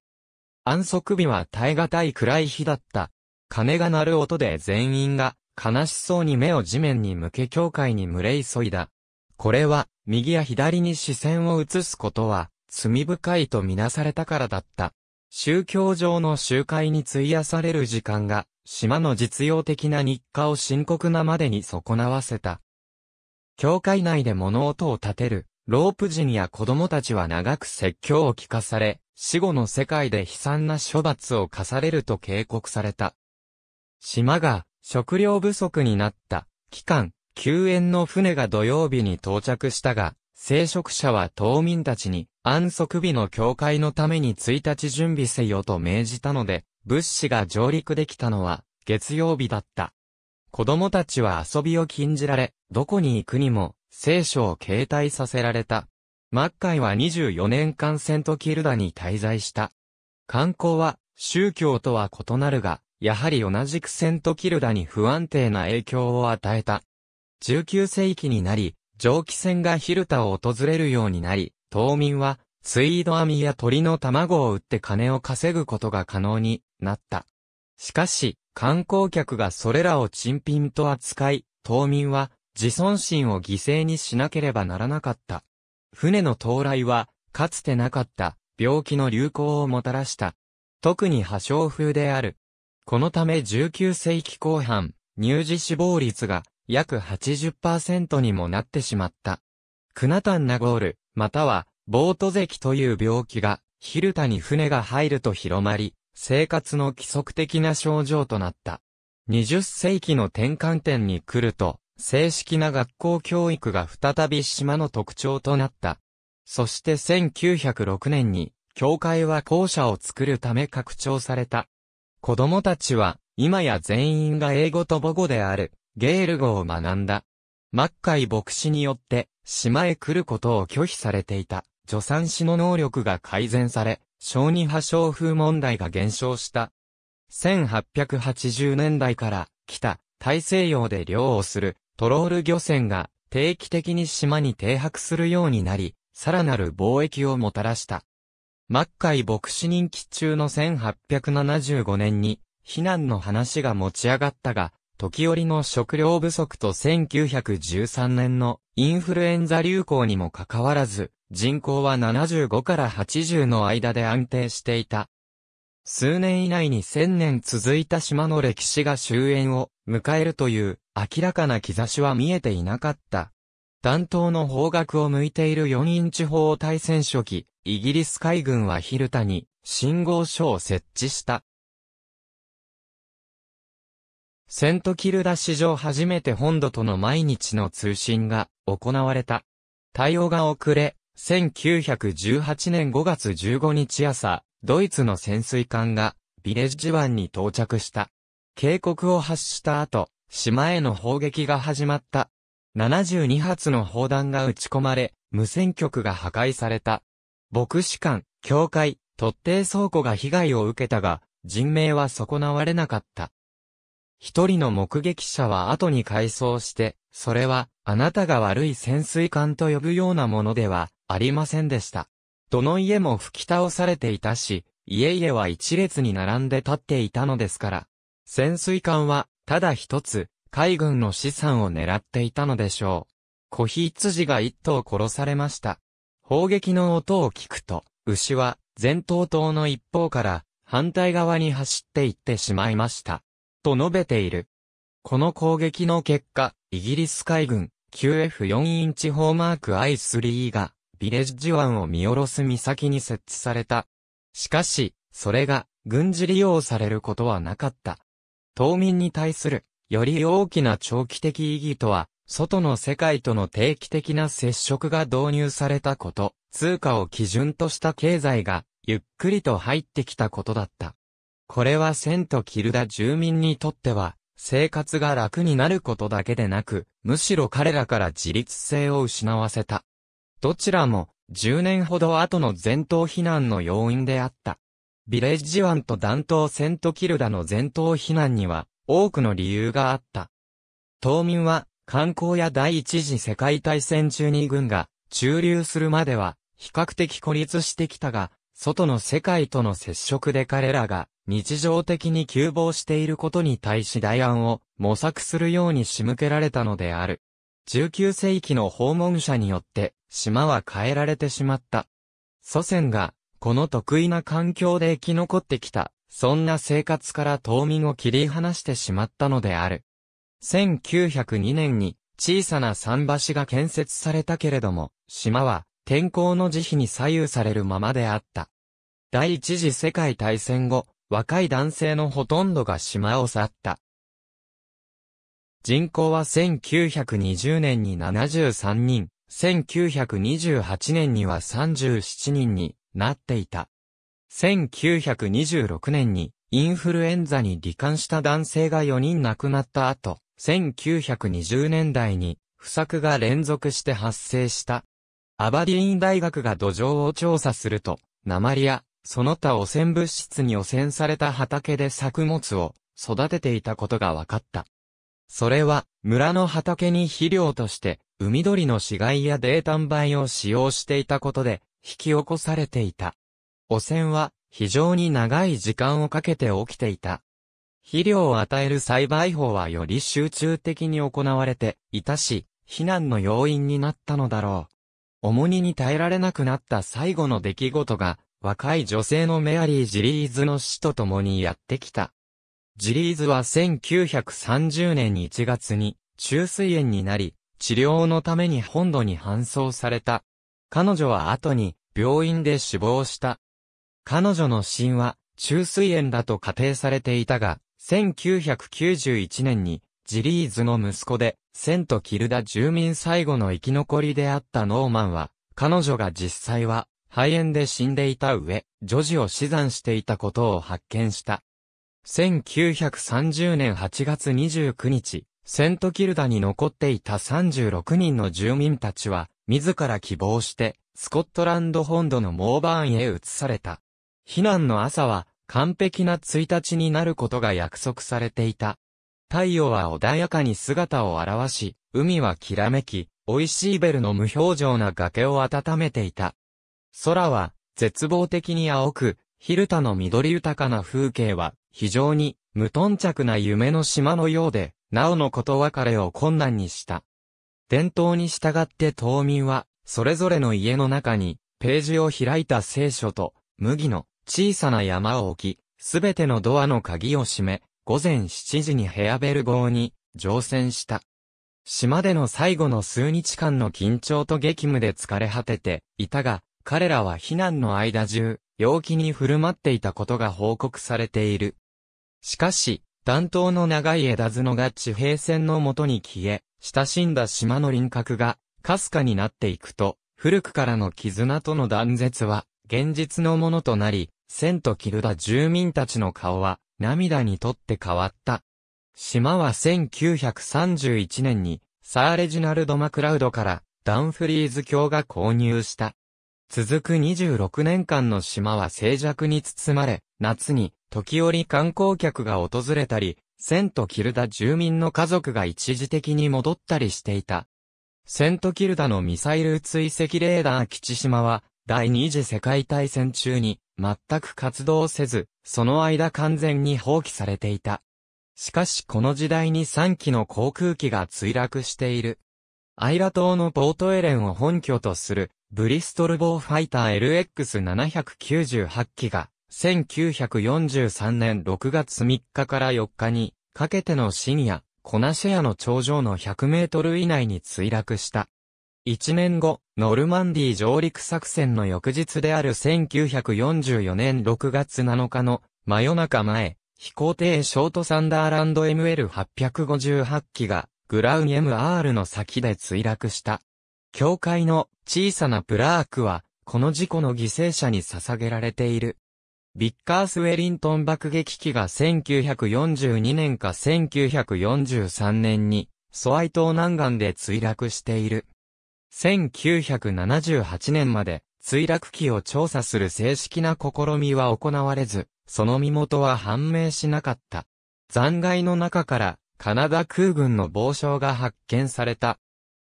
安息日は耐え難い暗い日だった。鐘が鳴る音で全員が悲しそうに目を地面に向け教会に群れ急いだ。これは右や左に視線を移すことは罪深いとみなされたからだった。宗教上の集会に費やされる時間が、島の実用的な日課を深刻なまでに損なわせた。教会内で物音を立てる、ロープ人や子供たちは長く説教を聞かされ、死後の世界で悲惨な処罰を課されると警告された。島が食料不足になった期間、救援の船が土曜日に到着したが、聖職者は島民たちに安息日の教会のために1日準備せよと命じたので、物資が上陸できたのは月曜日だった。子供たちは遊びを禁じられ、どこに行くにも聖書を携帯させられた。マッカイは24年間セントキルダに滞在した。観光は宗教とは異なるが、やはり同じくセントキルダに不安定な影響を与えた。19世紀になり、蒸気船がヒルタを訪れるようになり、島民は、ツイード網や鳥の卵を売って金を稼ぐことが可能になった。しかし、観光客がそれらを珍品と扱い、島民は自尊心を犠牲にしなければならなかった。船の到来は、かつてなかった病気の流行をもたらした。特に破傷風である。このため19世紀後半、乳児死亡率が約80%にもなってしまった。クナタンナゴール、または、ボート咳という病気が、ヒルタに船が入ると広まり、生活の規則的な症状となった。20世紀の転換点に来ると、正式な学校教育が再び島の特徴となった。そして1906年に、教会は校舎を作るため拡張された。子供たちは、今や全員が英語と母語である、ゲール語を学んだ。マッカイ牧師によって、島へ来ることを拒否されていた、助産師の能力が改善され、小児破傷風問題が減少した。1880年代から北、大西洋で漁をするトロール漁船が定期的に島に停泊するようになり、さらなる貿易をもたらした。マッカイ牧師任期中の1875年に、避難の話が持ち上がったが、時折の食料不足と1913年のインフルエンザ流行にもかかわらず、人口は75から80の間で安定していた。数年以内に1000年続いた島の歴史が終焉を迎えるという明らかな兆しは見えていなかった。弾頭の方角を向いている4インチ砲対戦初期、イギリス海軍はヒルタに信号所を設置した。セントキルダ史上初めて本土との毎日の通信が行われた。対応が遅れ、1918年5月15日朝、ドイツの潜水艦がビレッジ湾に到着した。警告を発した後、島への砲撃が始まった。72発の砲弾が撃ち込まれ、無線局が破壊された。牧師館、教会、特定倉庫が被害を受けたが、人命は損なわれなかった。一人の目撃者は後に回想して、それは、あなたが悪い潜水艦と呼ぶようなものでは、ありませんでした。どの家も吹き倒されていたし、家々は一列に並んで立っていたのですから。潜水艦は、ただ一つ、海軍の資産を狙っていたのでしょう。コヒ羊が一頭殺されました。砲撃の音を聞くと、牛は前頭島の一方から反対側に走って行ってしまいました。と述べている。この攻撃の結果、イギリス海軍 QF4 インチホーマーク I3 がビレッジ湾を見下ろす岬に設置された。しかし、それが軍事利用されることはなかった。島民に対するより大きな長期的意義とは、外の世界との定期的な接触が導入されたこと、通貨を基準とした経済がゆっくりと入ってきたことだった。これはセントキルダ住民にとっては、生活が楽になることだけでなく、むしろ彼らから自立性を失わせた。どちらも、10年ほど後の全島避難の要因であった。ビレッジ湾と弾頭セントキルダの全島避難には、多くの理由があった。島民は、観光や第一次世界大戦中に軍が駐留するまでは、比較的孤立してきたが、外の世界との接触で彼らが日常的に急防していることに対し代案を模索するように仕向けられたのである。19世紀の訪問者によって島は変えられてしまった。祖先がこの得意な環境で生き残ってきた、そんな生活から島民を切り離してしまったのである。1902年に小さな桟橋が建設されたけれども、島は天候の慈悲に左右されるままであった。第一次世界大戦後、若い男性のほとんどが島を去った。人口は1920年に73人、1928年には37人になっていた。1926年にインフルエンザに罹患した男性が4人亡くなった後、1920年代に不作が連続して発生した。アバディーン大学が土壌を調査すると、鉛やその他汚染物質に汚染された畑で作物を育てていたことが分かった。それは村の畑に肥料として海鳥の死骸や泥炭灰を使用していたことで引き起こされていた。汚染は非常に長い時間をかけて起きていた。肥料を与える栽培法はより集中的に行われていたし、避難の要因になったのだろう。重荷に耐えられなくなった最後の出来事が若い女性のメアリー・ジリーズの死と共にやってきた。ジリーズは1930年1月に中水炎になり、治療のために本土に搬送された。彼女は後に病院で死亡した。彼女の死因は中水炎だと仮定されていたが、1991年にジリーズの息子でセントキルダ住民最後の生き残りであったノーマンは、彼女が実際は肺炎で死んでいた上、女児を死産していたことを発見した。1930年8月29日、セントキルダに残っていた36人の住民たちは、自ら希望して、スコットランド本土のモーバーンへ移された。避難の朝は、完璧な1日になることが約束されていた。太陽は穏やかに姿を現し、海はきらめき、美味しいベルの無表情な崖を温めていた。空は絶望的に青く、ヒルタの緑豊かな風景は非常に無頓着な夢の島のようで、なおのこと別れを困難にした。伝統に従って島民は、それぞれの家の中に、ページを開いた聖書と、麦の小さな山を置き、すべてのドアの鍵を閉め、午前7時にヘアベル号に乗船した。島での最後の数日間の緊張と激務で疲れ果てていたが、彼らは避難の間中、陽気に振る舞っていたことが報告されている。しかし、弾頭の長い枝角が地平線のもとに消え、親しんだ島の輪郭が、かすかになっていくと、古くからの絆との断絶は、現実のものとなり、セントキルダ住民たちの顔は、涙にとって変わった。島は1931年に、サーレジナルド・マクラウドから、ダンフリーズ卿が購入した。続く26年間の島は静寂に包まれ、夏に、時折観光客が訪れたり、セントキルダ住民の家族が一時的に戻ったりしていた。セントキルダのミサイル追跡レーダー基地島は、第二次世界大戦中に全く活動せず、その間完全に放棄されていた。しかしこの時代に3機の航空機が墜落している。アイラ島のポートエレンを本拠とするブリストルボーファイター LX798 機が1943年6月3日から4日にかけての深夜、コナシェアの頂上の100メートル以内に墜落した。一年後、ノルマンディ上陸作戦の翌日である1944年6月7日の真夜中前、飛行艇ショートサンダーランド ML858 機がグラウン MR の先で墜落した。教会の小さなプラークは、この事故の犠牲者に捧げられている。ビッカースウェリントン爆撃機が1942年か1943年に、ソアイ島南岸で墜落している。1978年まで墜落機を調査する正式な試みは行われず、その身元は判明しなかった。残骸の中からカナダ空軍の防傷が発見された。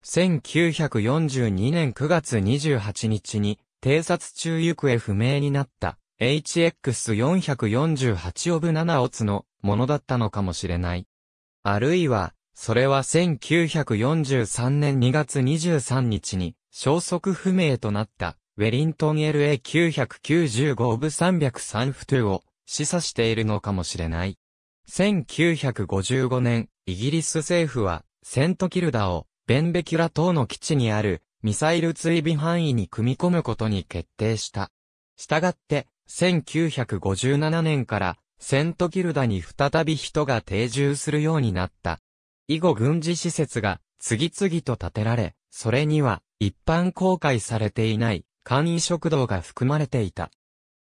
1942年9月28日に偵察中行方不明になった HX448 オブ7オツのものだったのかもしれない。あるいはそれは1943年2月23日に消息不明となったウェリントン LA995 オブ303フトゥを示唆しているのかもしれない。1955年、イギリス政府はセントキルダをベンベキュラ島の基地にあるミサイル追尾範囲に組み込むことに決定した。したがって、1957年からセントキルダに再び人が定住するようになった。以後軍事施設が次々と建てられ、それには一般公開されていない簡易食堂が含まれていた。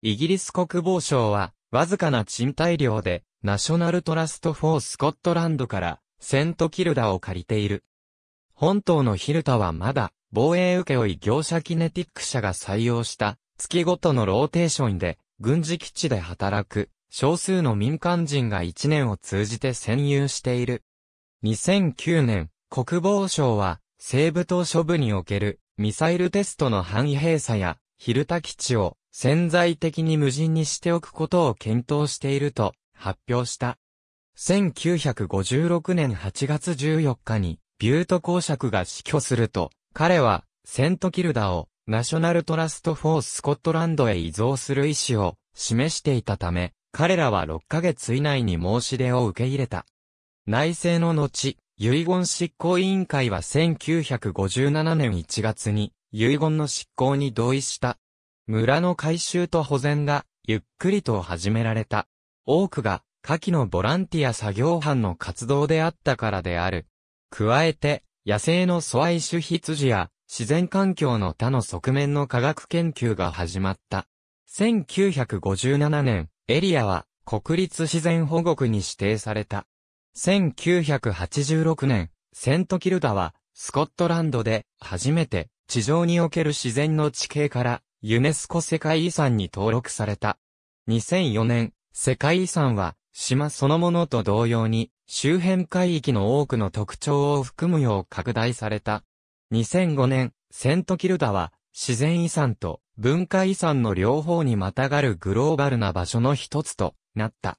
イギリス国防省はわずかな賃貸料でナショナルトラストフォースコットランドからセントキルダを借りている。本島のヒルタはまだ防衛請負業者キネティック社が採用した月ごとのローテーションで軍事基地で働く少数の民間人が1年を通じて占有している。2009年、国防省は、西部島諸部における、ミサイルテストの範囲閉鎖や、ヒルタ基地を、潜在的に無人にしておくことを検討していると、発表した。1956年8月14日に、ビュート公爵が死去すると、彼は、セントキルダを、ナショナルトラストフォースコットランドへ移贈する意思を示していたため、彼らは6ヶ月以内に申し出を受け入れた。内政の後、遺言執行委員会は1957年1月に遺言の執行に同意した。村の改修と保全がゆっくりと始められた。多くが下記のボランティア作業班の活動であったからである。加えて、野生の素愛種羊や自然環境の他の側面の科学研究が始まった。1957年、エリアは国立自然保護区に指定された。1986年、セントキルダは、スコットランドで、初めて、地上における自然の地形から、ユネスコ世界遺産に登録された。2004年、世界遺産は、島そのものと同様に、周辺海域の多くの特徴を含むよう拡大された。2005年、セントキルダは、自然遺産と文化遺産の両方にまたがるグローバルな場所の一つとなった。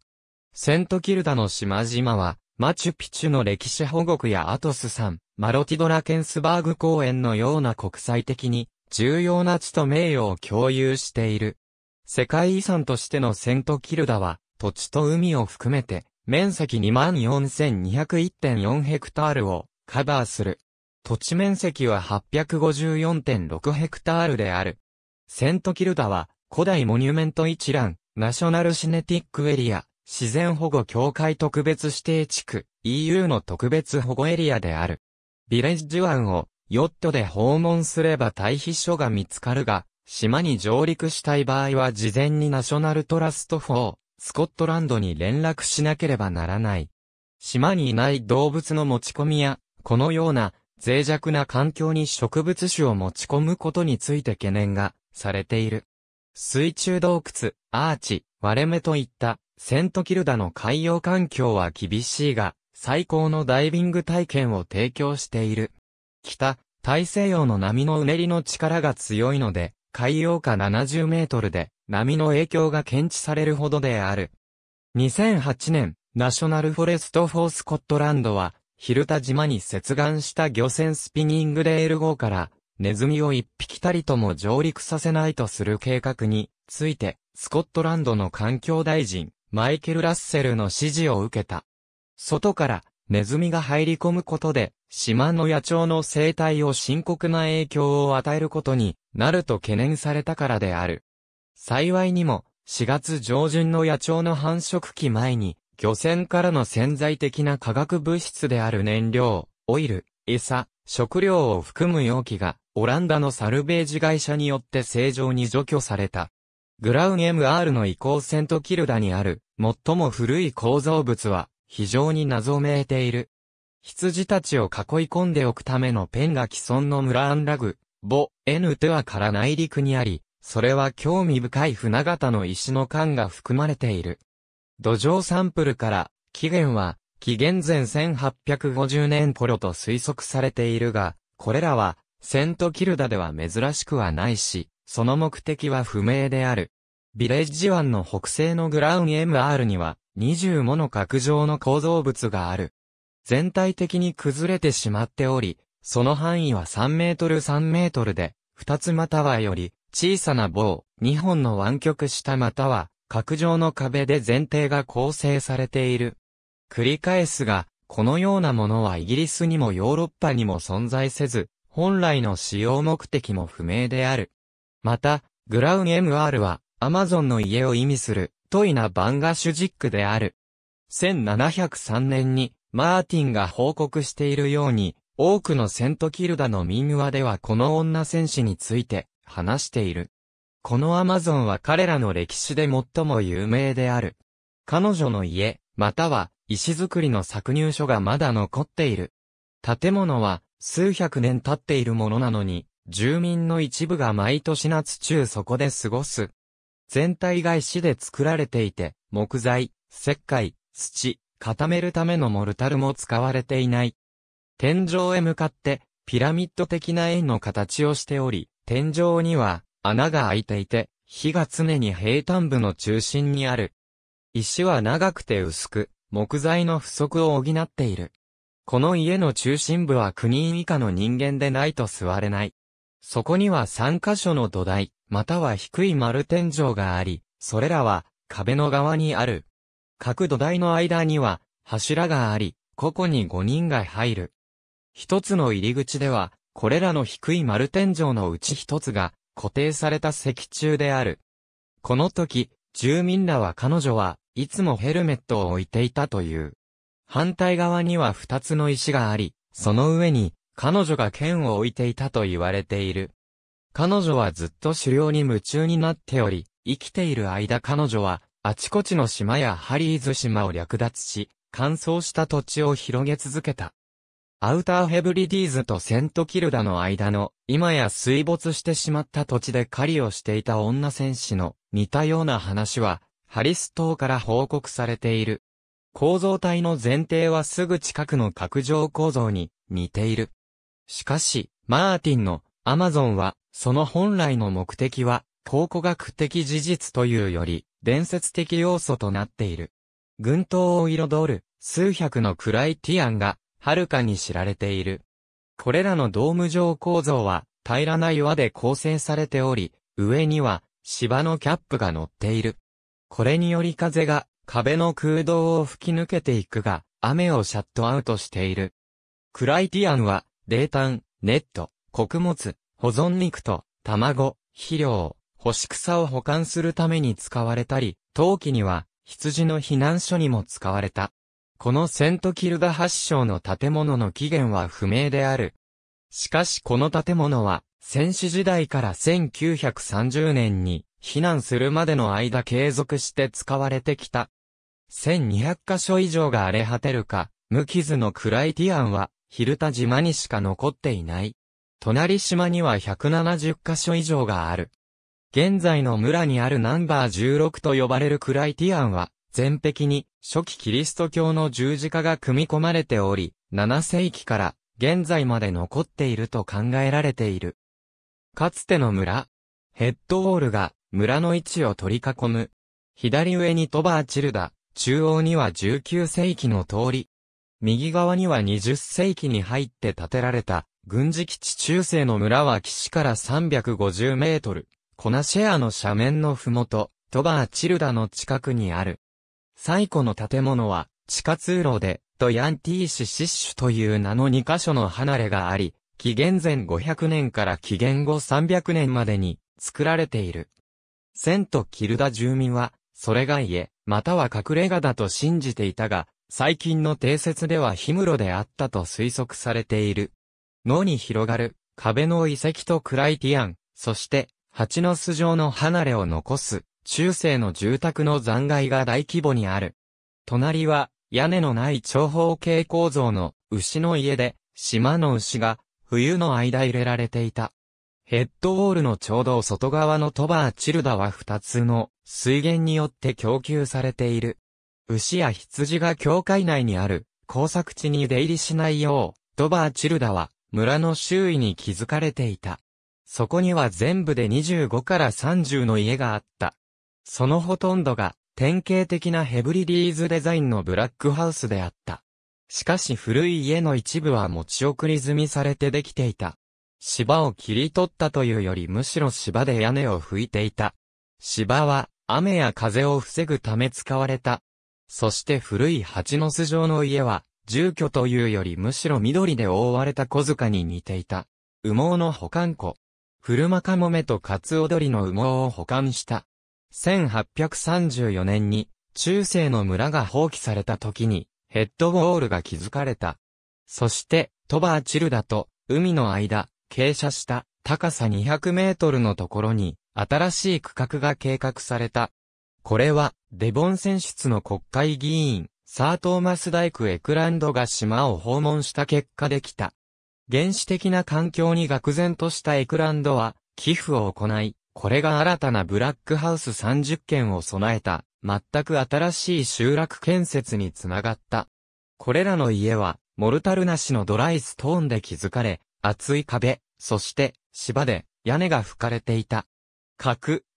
セントキルダの島々は、マチュピチュの歴史保護区やアトス山、マロティドラケンスバーグ公園のような国際的に重要な地と名誉を共有している。世界遺産としてのセントキルダは土地と海を含めて面積24,201.4ヘクタールをカバーする。土地面積は854.6ヘクタールである。セントキルダは古代モニュメント一覧、ナショナルシネティックエリア、自然保護協会特別指定地区 EU の特別保護エリアである。ビレッジ湾をヨットで訪問すれば退避所が見つかるが、島に上陸したい場合は事前にナショナルトラスト4スコットランドに連絡しなければならない。島にいない動物の持ち込みや、このような脆弱な環境に植物種を持ち込むことについて懸念がされている。水中洞窟、アーチ、割れ目といったセントキルダの海洋環境は厳しいが、最高のダイビング体験を提供している。北、大西洋の波のうねりの力が強いので、海洋下70メートルで波の影響が検知されるほどである。2008年、ナショナルトラスト・フォー・スコットランドは、ヒルタ島に接岸した漁船スピニングデール号から、ネズミを一匹たりとも上陸させないとする計画について、スコットランドの環境大臣、マイケル・ラッセルの指示を受けた。外からネズミが入り込むことで、島の野鳥の生態を深刻な影響を与えることになると懸念されたからである。幸いにも、4月上旬の野鳥の繁殖期前に、漁船からの潜在的な化学物質である燃料、オイル、餌、食料を含む容器が、オランダのサルベージ会社によって正常に除去された。グラウン MR の移行セントキルダにある、最も古い構造物は、非常に謎めいている。羊たちを囲い込んでおくためのペンが既存の村アンラグ、ボ、エヌトゥアから内陸にあり、それは興味深い船型の石の缶が含まれている。土壌サンプルから、起源は、紀元前1850年頃と推測されているが、これらは、セントキルダでは珍しくはないし、その目的は不明である。ビレッジ湾の北西のグラウン MR には、20もの角状の構造物がある。全体的に崩れてしまっており、その範囲は3メートル3メートルで、2つまたはより、小さな棒、2本の湾曲したまたは、角状の壁で前提が構成されている。繰り返すが、このようなものはイギリスにもヨーロッパにも存在せず、本来の使用目的も不明である。また、グラウン MR は、アマゾンの家を意味する、トイナ・バンガシュジックである。1703年に、マーティンが報告しているように、多くのセントキルダの民話ではこの女戦士について話している。このアマゾンは彼らの歴史で最も有名である。彼女の家、または石造りの搾乳所がまだ残っている。建物は数百年経っているものなのに、住民の一部が毎年夏中そこで過ごす。全体が石で作られていて、木材、石灰、土、固めるためのモルタルも使われていない。天井へ向かってピラミッド的な円の形をしており、天井には穴が開いていて、火が常に平坦部の中心にある。石は長くて薄く、木材の不足を補っている。この家の中心部は9人以下の人間でないと座れない。そこには3箇所の土台、または低い丸天井があり、それらは壁の側にある。各土台の間には柱があり、個々に5人が入る。一つの入り口では、これらの低い丸天井のうち一つが固定された石柱である。この時、住民らは彼女はいつもヘルメットを置いていたという。反対側には二つの石があり、その上に彼女が剣を置いていたと言われている。彼女はずっと狩猟に夢中になっており、生きている間彼女は、あちこちの島やハリーズ島を略奪し、乾燥した土地を広げ続けた。アウターヘブリディーズとセントキルダの間の、今や水没してしまった土地で狩りをしていた女戦士の似たような話は、ハリス島から報告されている。構造体の前提はすぐ近くの角状構造に似ている。しかし、マーティンのアマゾンは、その本来の目的は、考古学的事実というより、伝説的要素となっている。群島を彩る、数百のクライティアンが、はるかに知られている。これらのドーム状構造は平らな岩で構成されており、上には芝のキャップが乗っている。これにより風が壁の空洞を吹き抜けていくが、雨をシャットアウトしている。クライティアンは、泥炭、ネット、穀物、保存肉と、卵、肥料、干し草を保管するために使われたり、陶器には、羊の避難所にも使われた。このセントキルダ発祥の建物の起源は不明である。しかしこの建物は、戦死時代から1930年に避難するまでの間継続して使われてきた。1200箇所以上が荒れ果てるか、無傷のクライティアンは、ヒルタ島にしか残っていない。隣島には170箇所以上がある。現在の村にあるナンバー16と呼ばれるクライティアンは、全壁に初期キリスト教の十字架が組み込まれており、7世紀から現在まで残っていると考えられている。かつての村、ヘッドウォールが村の位置を取り囲む。左上にトバーチルダ、中央には19世紀の通り。右側には20世紀に入って建てられた軍事基地中世の村は岸から350メートル。コナシェアの斜面のふもと、トバーチルダの近くにある。最古の建物は、地下通路で、とヤンティーシシッシュという名の2カ所の離れがあり、紀元前500年から紀元後300年までに作られている。セント・キルダ住民は、それが家、または隠れ家だと信じていたが、最近の定説では氷室であったと推測されている。野に広がる、壁の遺跡とクライティアン、そして、蜂の巣状の離れを残す、中世の住宅の残骸が大規模にある。隣は、屋根のない長方形構造の牛の家で、島の牛が冬の間入れられていた。ヘッドウォールのちょうど外側のトバーチルダは二つの水源によって供給されている。牛や羊が教会内にある工作地に出入りしないよう、トバーチルダは村の周囲に築かれていた。そこには全部で25から30の家があった。そのほとんどが典型的なヘブリディーズデザインのブラックハウスであった。しかし古い家の一部は持ち送り済みされてできていた。芝を切り取ったというよりむしろ芝で屋根を拭いていた。芝は雨や風を防ぐため使われた。そして古い蜂の巣状の家は住居というよりむしろ緑で覆われた小塚に似ていた。羽毛の保管庫。古間かもめとカツオドリの羽毛を保管した。1834年に、中世の村が放棄された時に、ヘッドウォールが築かれた。そして、トバーチルダと、海の間、傾斜した高さ200メートルのところに、新しい区画が計画された。これは、デボン選出の国会議員、サートーマスダイク・エクランドが島を訪問した結果できた。原始的な環境に愕然としたエクランドは、寄付を行い、これが新たなブラックハウス30件を備えた、全く新しい集落建設につながった。これらの家は、モルタルなしのドライストーンで築かれ、厚い壁、そして芝で屋根が吹かれていた。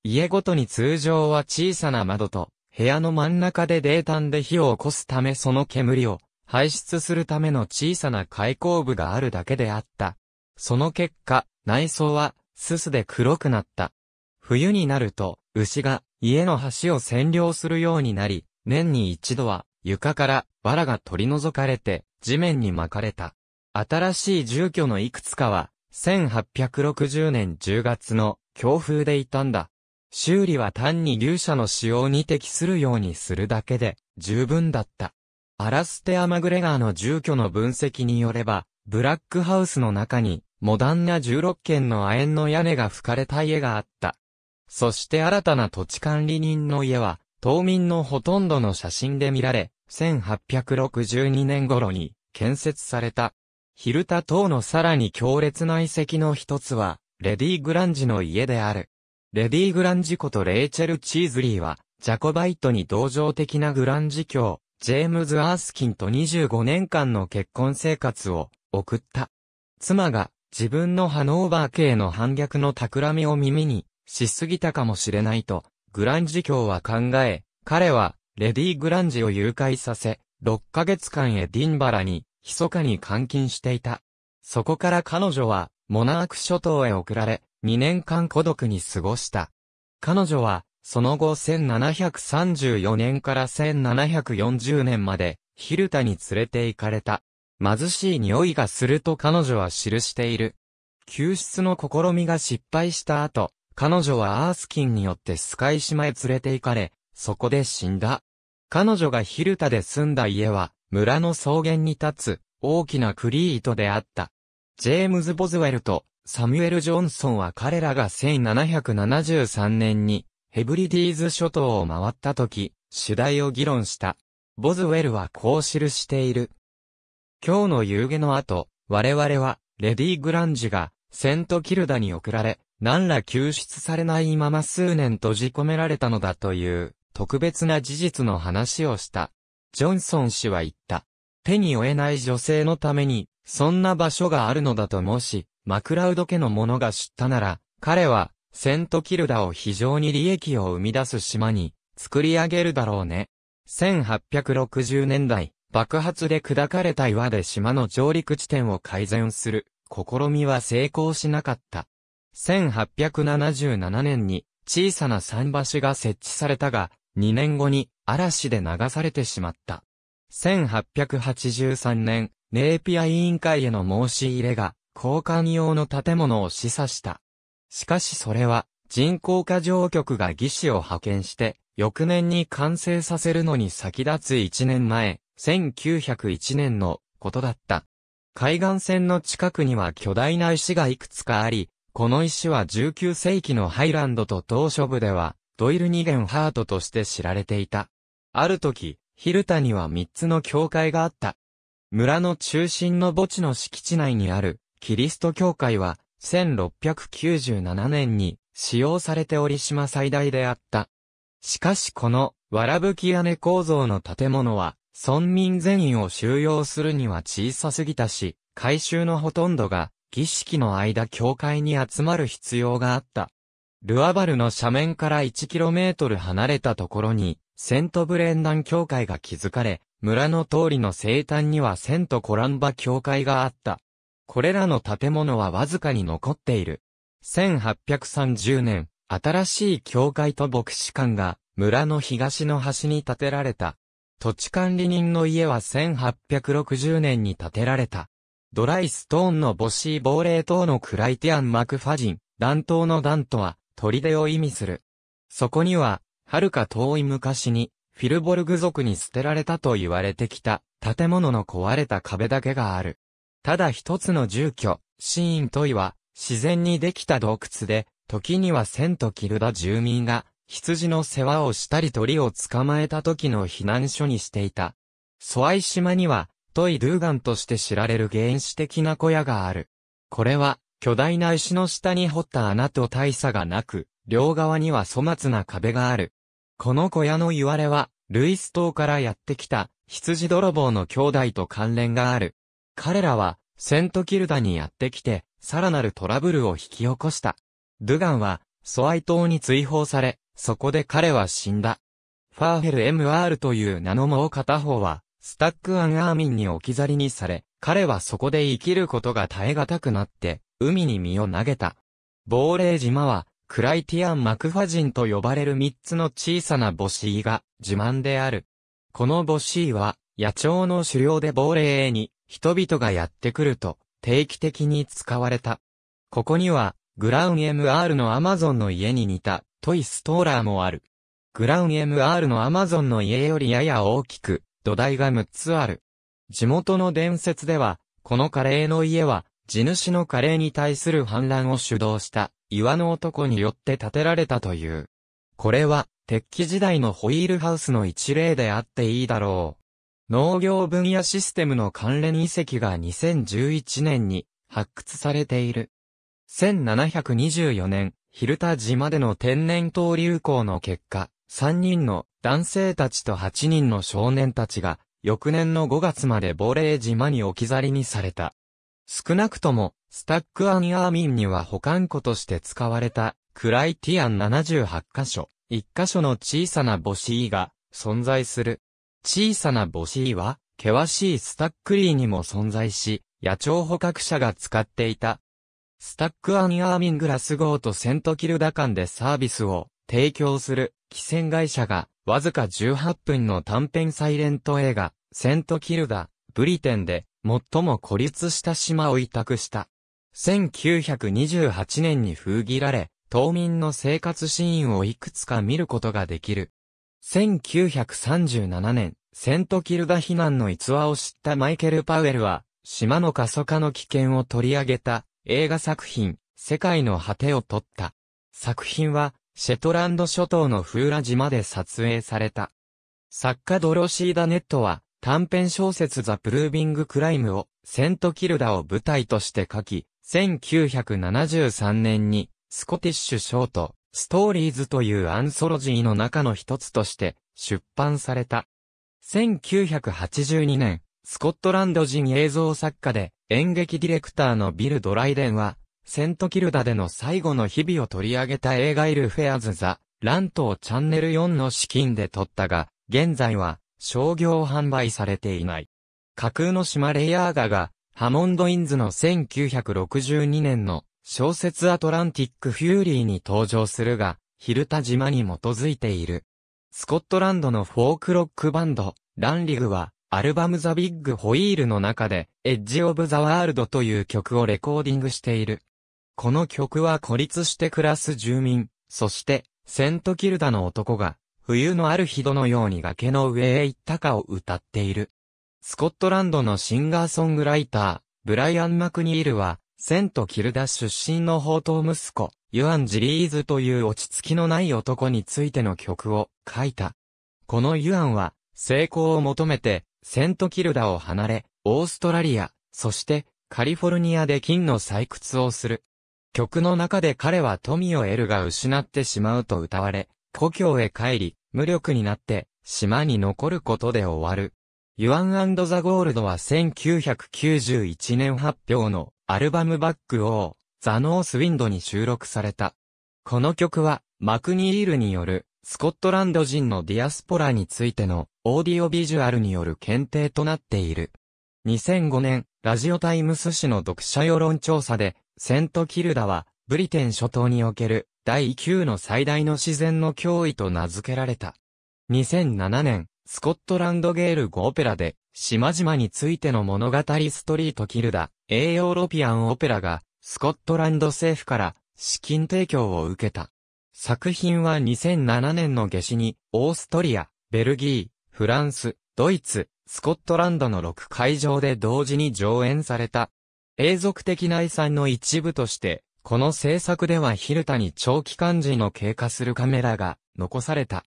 家ごとに通常は小さな窓と部屋の真ん中で泥炭で火を起こすためその煙を排出するための小さな開口部があるだけであった。その結果、内装は、すすで黒くなった。冬になると、牛が家の端を占領するようになり、年に一度は床から藁が取り除かれて地面に巻かれた。新しい住居のいくつかは、1860年10月の強風で傷んだ。修理は単に牛舎の使用に適するようにするだけで十分だった。アラステア・マグレガーの住居の分析によれば、ブラックハウスの中に、モダンな16軒の亜鉛の屋根が吹かれた家があった。そして新たな土地管理人の家は、島民のほとんどの写真で見られ、1862年頃に建設された。ヒルタ島のさらに強烈な遺跡の一つは、レディ・グランジの家である。レディー・グランジことレイチェル・チーズリーは、ジャコバイトに同情的なグランジ教、ジェームズ・アースキンと25年間の結婚生活を送った。妻が自分のハノーバー家への反逆の企みを耳にしすぎたかもしれないと、グランジ教は考え、彼はレディー・グランジを誘拐させ、6ヶ月間エディンバラに密かに監禁していた。そこから彼女はモナーク諸島へ送られ、2年間孤独に過ごした。彼女はその後1734年から1740年まで、ヒルタに連れて行かれた。貧しい匂いがすると彼女は記している。救出の試みが失敗した後、彼女はアースキンによってスカイ島へ連れて行かれ、そこで死んだ。彼女がヒルタで住んだ家は、村の草原に立つ、大きなクリートであった。ジェームズ・ボズウェルとサミュエル・ジョンソンは彼らが1773年にヘブリディーズ諸島を回った時、主題を議論した。ボズウェルはこう記している。今日の夕げの後、我々は、レディ・グランジが、セント・キルダに送られ、何ら救出されないまま数年閉じ込められたのだという、特別な事実の話をした。ジョンソン氏は言った。手に負えない女性のために、そんな場所があるのだともし、マクラウド家の者が知ったなら、彼は、セントキルダを非常に利益を生み出す島に、作り上げるだろうね。1860年代、爆発で砕かれた岩で島の上陸地点を改善する試みは成功しなかった。1877年に小さな桟橋が設置されたが、2年後に嵐で流されてしまった。1883年、ネーピア委員会への申し入れが交換用の建物を示唆した。しかしそれは人工化上局が技師を派遣して翌年に完成させるのに先立つ1年前、1901年のことだった。海岸線の近くには巨大な石がいくつかあり、この石は19世紀のハイランドと当初部では、ドイルニゲンハートとして知られていた。ある時、ヒルタには3つの教会があった。村の中心の墓地の敷地内にある、キリスト教会は、1697年に使用されており島最大であった。しかしこの、わらぶき屋根構造の建物は、村民全員を収容するには小さすぎたし、改修のほとんどが、儀式の間教会に集まる必要があった。ルアバルの斜面から 1km 離れたところに、セントブレンダン教会が築かれ、村の通りの西端にはセントコランバ教会があった。これらの建物はわずかに残っている。1830年、新しい教会と牧師館が村の東の端に建てられた。土地管理人の家は1860年に建てられた。ドライストーンのボシー亡霊等のクライティアン・マクファジン、弾頭の弾とは、砦を意味する。そこには、遥か遠い昔に、フィルボルグ族に捨てられたと言われてきた、建物の壊れた壁だけがある。ただ一つの住居、シーントイは、自然にできた洞窟で、時にはセントキルダ住民が、羊の世話をしたり鳥を捕まえた時の避難所にしていた。ソアイ島には、トイ・ドゥーガンとして知られる原始的な小屋がある。これは、巨大な石の下に掘った穴と大差がなく、両側には粗末な壁がある。この小屋の言われは、ルイス島からやってきた、羊泥棒の兄弟と関連がある。彼らは、セントキルダにやってきて、さらなるトラブルを引き起こした。ドゥガンは、ソアイ島に追放され、そこで彼は死んだ。ファーヘル MR という名のもう片方は、スタックアンアーミンに置き去りにされ、彼はそこで生きることが耐え難くなって、海に身を投げた。亡霊島は、クライティアン・マクファジンと呼ばれる三つの小さな母子が自慢である。この母子は、野鳥の狩猟で亡霊に、人々がやってくると、定期的に使われた。ここには、グラウン MR のアマゾンの家に似た、トイストーラーもある。グラウン MR のアマゾンの家よりやや大きく、土台が6つある。地元の伝説では、このカレーの家は、地主のカレーに対する反乱を主導した岩の男によって建てられたという。これは、鉄器時代のホイールハウスの一例であっていいだろう。農業分野システムの関連遺跡が2011年に発掘されている。1724年、ヒルタ島での天然痘流行の結果、3人の男性たちと8人の少年たちが、翌年の5月まで亡霊島に置き去りにされた。少なくとも、スタックアンアーミンには保管庫として使われた、クライティアン78箇所、1箇所の小さな母子が存在する。小さな母子は、険しいスタックリーにも存在し、野鳥捕獲者が使っていた。スタックアンアーミングラス号とセントキルダ間でサービスを提供する、汽船会社が、わずか18分の短編サイレント映画、セントキルダ、ブリテンで、最も孤立した島を委託した。1928年に封切られ、島民の生活シーンをいくつか見ることができる。1937年、セントキルダ避難の逸話を知ったマイケル・パウエルは、島の過疎化の危険を取り上げた映画作品、世界の果てを撮った。作品は、シェトランド諸島のフーラ島で撮影された。作家ドロシーダネットは短編小説ザ・プルービング・クライムをセントキルダを舞台として書き、1973年にスコティッシュショート、ストーリーズというアンソロジーの中の一つとして出版された。1982年、スコットランド人映像作家で演劇ディレクターのビル・ドライデンは、セントキルダでの最後の日々を取り上げた映画イルフェアズ・ザ・ラントをチャンネル4の資金で撮ったが、現在は商業販売されていない。架空の島レイヤーガが、ハモンド・インズの1962年の小説アトランティック・フューリーに登場するが、ヒルタ島に基づいている。スコットランドのフォークロックバンド、ランリグは、アルバムザ・ビッグ・ホイールの中で、エッジ・オブ・ザ・ワールドという曲をレコーディングしている。この曲は孤立して暮らす住民、そして、セントキルダの男が、冬のある日どのように崖の上へ行ったかを歌っている。スコットランドのシンガーソングライター、ブライアン・マクニールは、セント・キルダ出身の宝刀息子、ユアン・ジリーズという落ち着きのない男についての曲を書いた。このユアンは、成功を求めて、セントキルダを離れ、オーストラリア、そしてカリフォルニアで金の採掘をする。曲の中で彼は富を得るが失ってしまうと歌われ、故郷へ帰り、無力になって、島に残ることで終わる。ユアンザ・ゴールドは1991年発表のアルバムバックオー、ザ・ノース・ウィンドに収録された。この曲は、マクニールによる、スコットランド人のディアスポラについてのオーディオビジュアルによる献呈となっている。2005年、ラジオタイムス誌の読者世論調査で、セントキルダは、ブリテン諸島における第9の最大の自然の驚異と名付けられた。2007年、スコットランドゲール語オペラで、島々についての物語ストリートキルダ、A ヨーロピアンオペラが、スコットランド政府から資金提供を受けた。作品は2007年の下死に、オーストリア、ベルギー、フランス、ドイツ、スコットランドの6会場で同時に上演された。永続的な遺産の一部として、この制作ではヒルタに長期間時の経過するカメラが残された。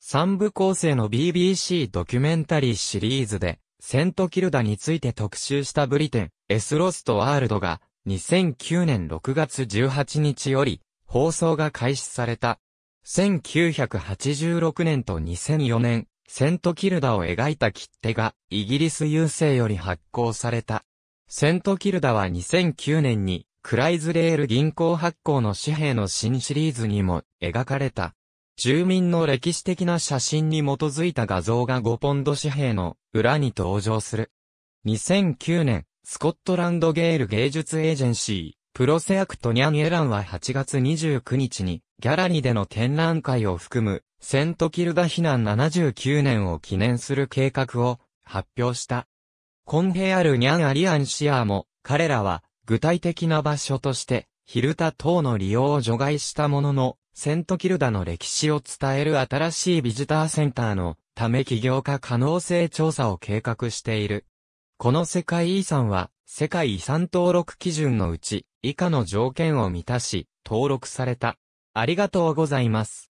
三部構成の BBC ドキュメンタリーシリーズで、セントキルダについて特集したブリテン、エスロストワールドが、2009年6月18日より、放送が開始された。1986年と2004年、セントキルダを描いた切手が、イギリス郵政より発行された。セントキルダは2009年に、クライズレール銀行発行の紙幣の新シリーズにも描かれた。住民の歴史的な写真に基づいた画像が5ポンド紙幣の裏に登場する。2009年、スコットランドゲール芸術エージェンシー、プロセアクトニャンエランは8月29日に、ギャラリーでの展覧会を含む、セントキルダ避難79年を記念する計画を発表した。コンヘアルニャンアリアンシアーも、彼らは具体的な場所として、ヒルタ島の利用を除外したものの、セントキルダの歴史を伝える新しいビジターセンターのため起業化可能性調査を計画している。この世界遺産は、世界遺産登録基準のうち、以下の条件を満たし、登録された。ありがとうございます。